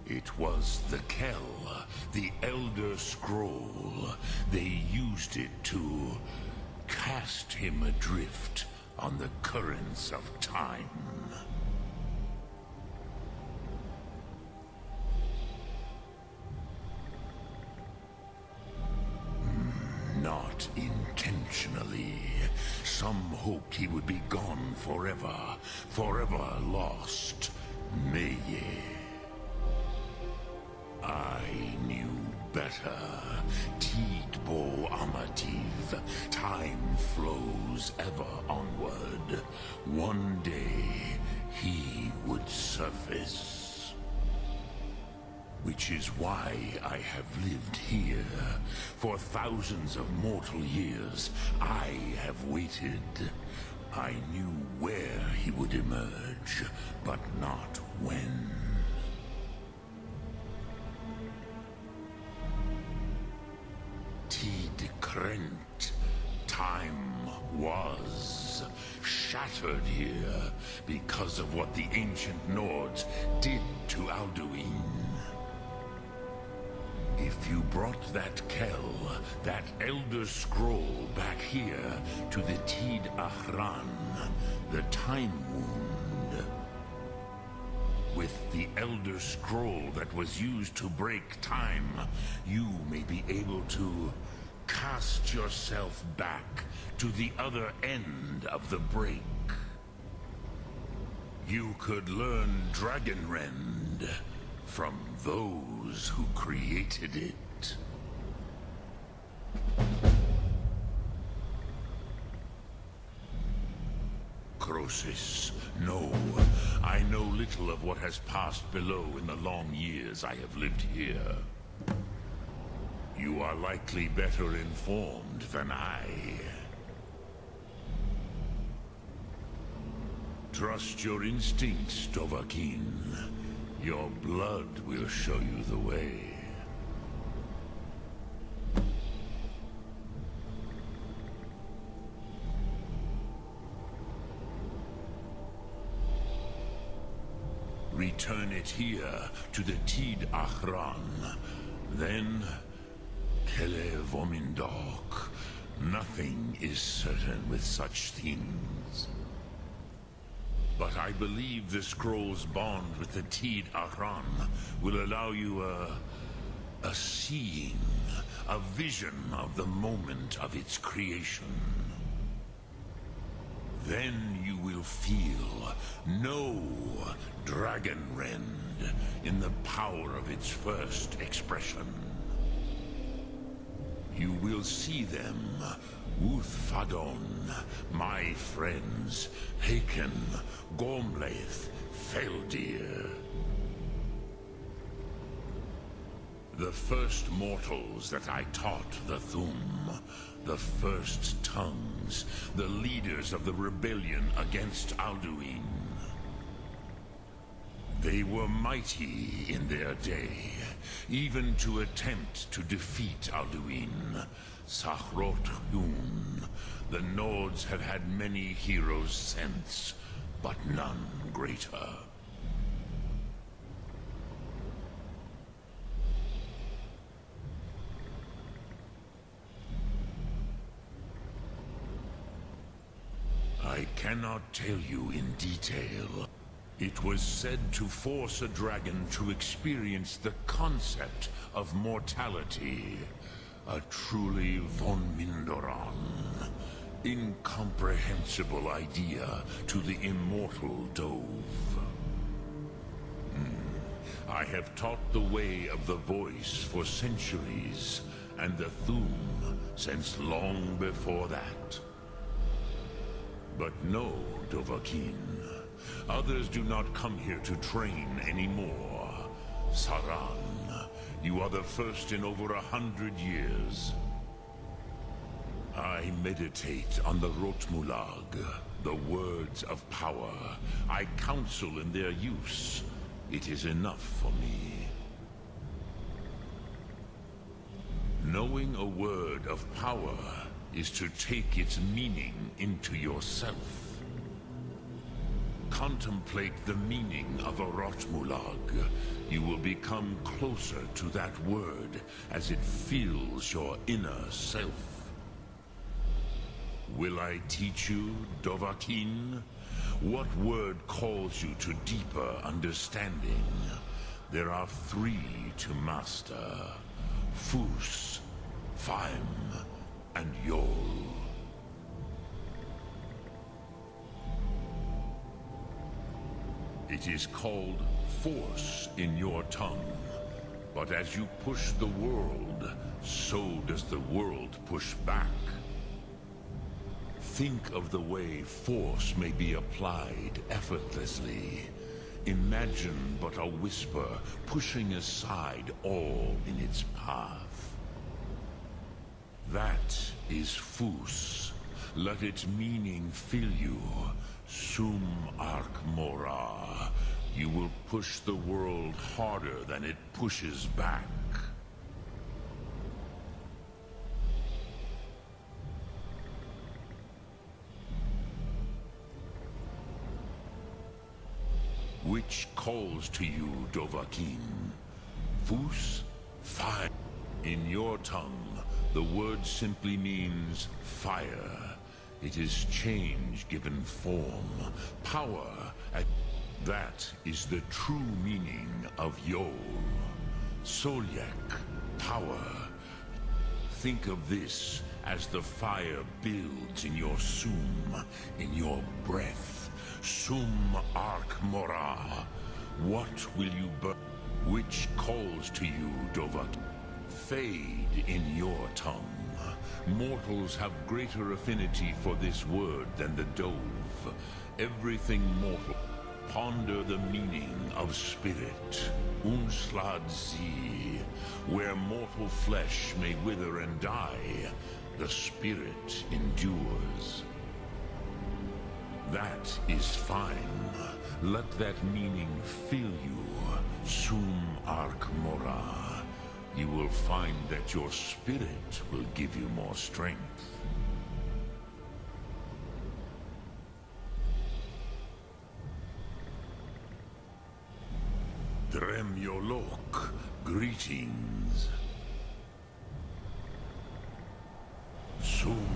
It was the Kel, the Elder Scroll. They used it to cast him adrift on the currents of time. Not intentionally. Some hoped he would be gone forever, forever lost. Meye. I knew better. Tidbo Amativ. Time flows ever onward. One day, he would surface. Which is why I have lived here. For thousands of mortal years, I have waited. I knew where he would emerge, but not when. Tid Krent. Time was shattered here because of what the ancient Nords did to Alduin. If you brought that Kel, that Elder Scroll back here to the Tid Ahran, the Time Wound, with the Elder Scroll that was used to break time, you may be able to cast yourself back to the other end of the break. You could learn Dragonrend from those who created it. Krosis, no. I know little of what has passed below in the long years I have lived here. You are likely better informed than I. Trust your instincts, Dovahkiin. Your blood will show you the way. Return it here to the Tiid-Ahraan. Then, Kele Vomindok. Nothing is certain with such things. But I believe the scroll's bond with the Tiid-Ahraan will allow you a... a seeing, a vision of the moment of its creation. Then you will feel, know Dragonrend in the power of its first expression. You will see them, Uthfadon, my friends, Hakon, Gormlaith, Felldir. The first mortals that I taught the Thu'um, the first tongues, the leaders of the rebellion against Alduin. They were mighty in their day, even to attempt to defeat Alduin. Sahrot. The Nords have had many heroes since, but none greater. I cannot tell you in detail. It was said to force a dragon to experience the concept of mortality. A truly von Mindoran. Incomprehensible idea to the immortal Dove. Hmm. I have taught the way of the voice for centuries, and the Thu'um since long before that. But no, Dovahkiin. Others do not come here to train anymore. Saran, you are the first in over a hundred years. I meditate on the Rotmulag, the words of power. I counsel in their use. It is enough for me. Knowing a word of power is to take its meaning into yourself. Contemplate the meaning of a Rotmulag. You will become closer to that word as it fills your inner self. Will I teach you, Dovahkiin? What word calls you to deeper understanding? There are three to master. Fus, Feim, and Yol. It is called force in your tongue. But as you push the world, so does the world push back. Think of the way force may be applied effortlessly. Imagine but a whisper pushing aside all in its path. That is Fus. Let its meaning fill you, Sum Ark Mora. You will push the world harder than it pushes back. Which calls to you, Dovahkiin? Fus? Fire. In your tongue, the word simply means fire. It is change given form, power. That is the true meaning of Yol. Solyak, power. Think of this as the fire builds in your sum, in your breath. Sum Ark Mora. What will you burn? Which calls to you, Dovat? Fade in your tongue. Mortals have greater affinity for this word than the Dove. Everything mortal. Ponder the meaning of spirit. Unslad Z. Where mortal flesh may wither and die, the spirit endures. That is Feim. Let that meaning fill you. Sum Ark Mora you will find that your spirit will give you more strength. Drem Yol Lok, greetings. Sum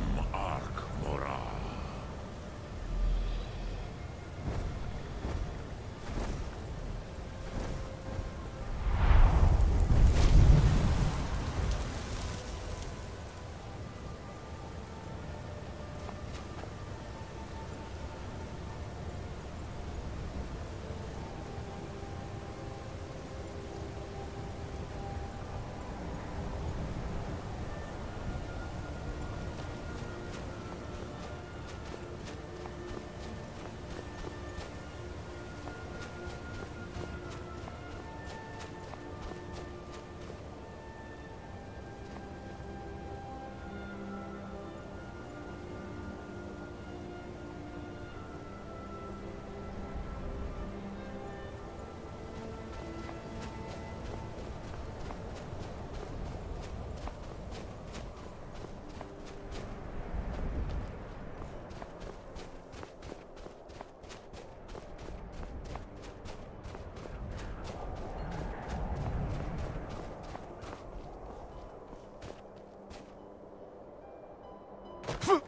哼。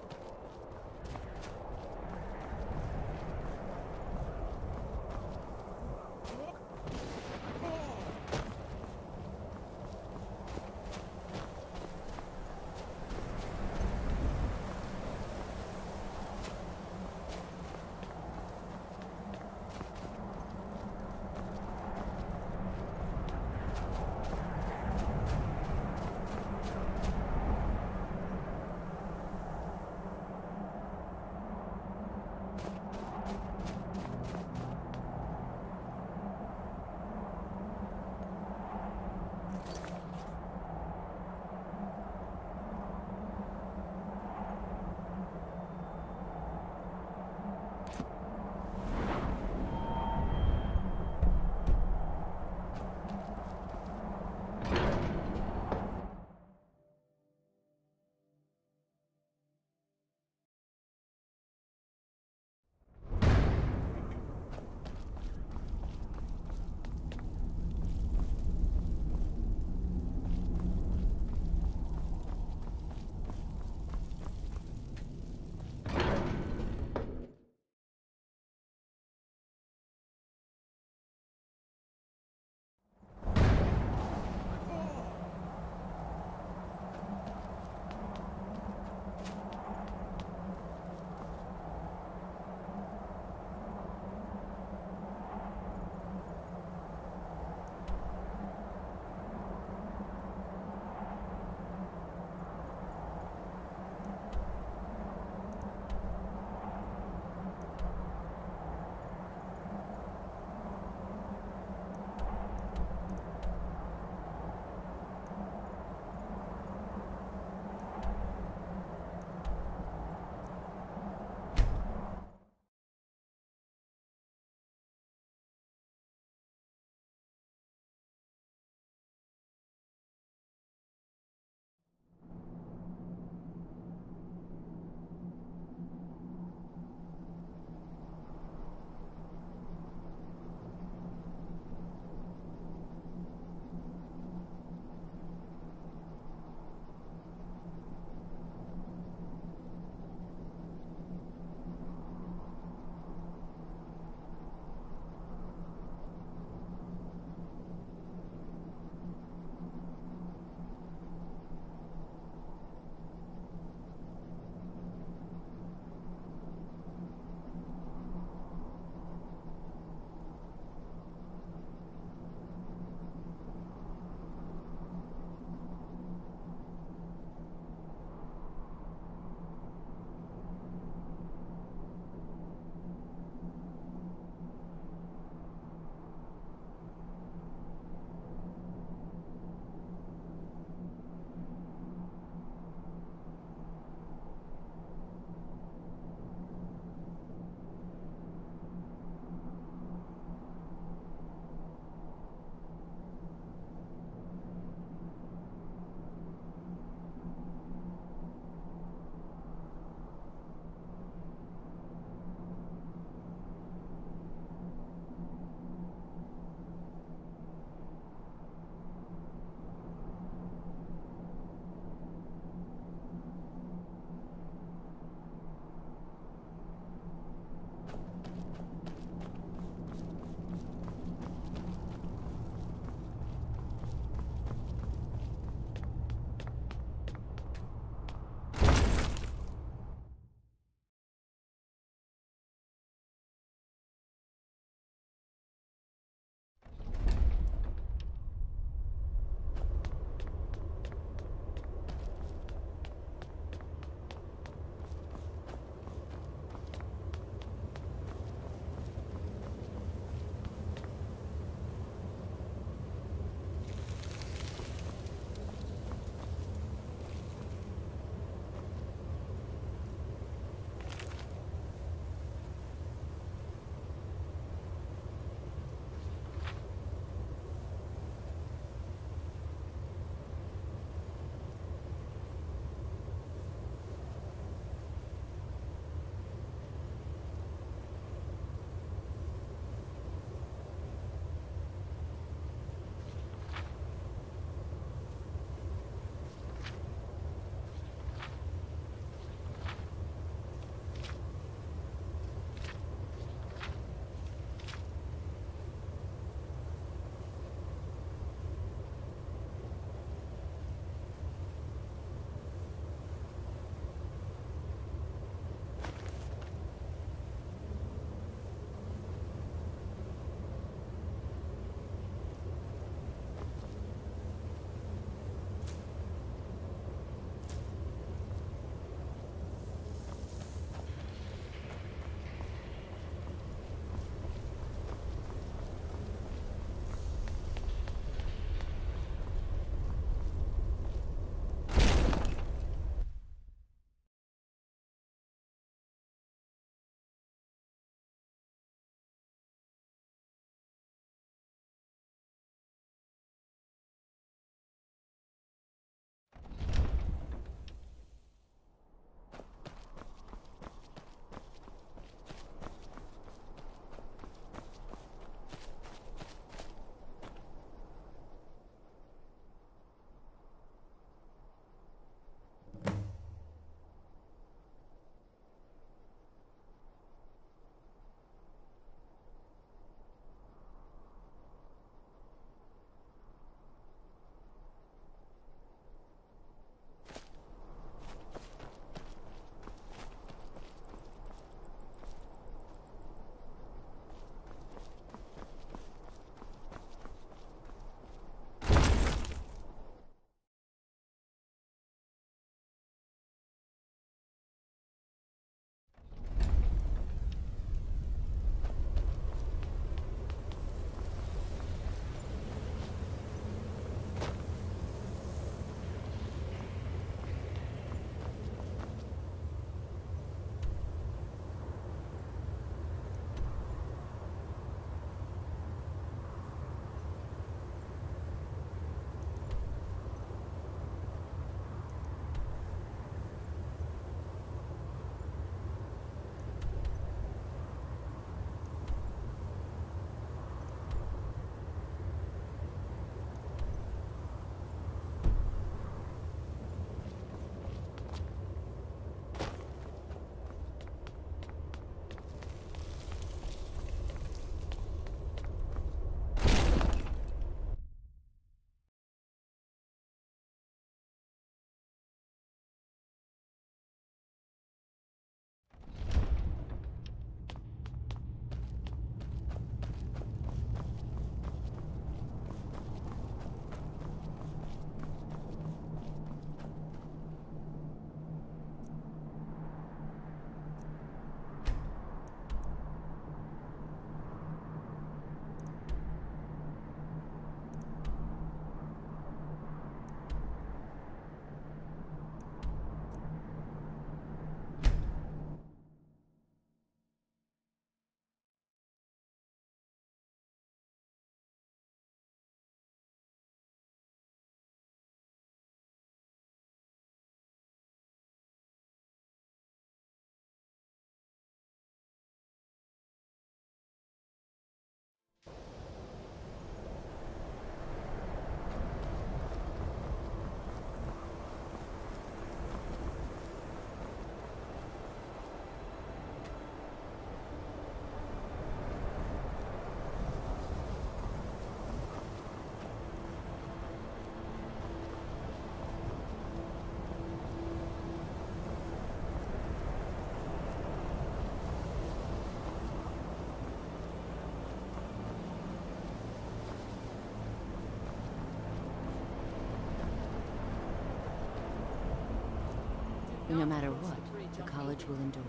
No matter what, the college will endure.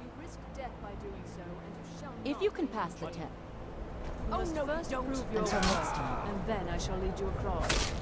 You risk death by doing so, and you shall If you can pass the test. You Oh, no, first don't. prove your Until next worth, time. and then I shall lead you across.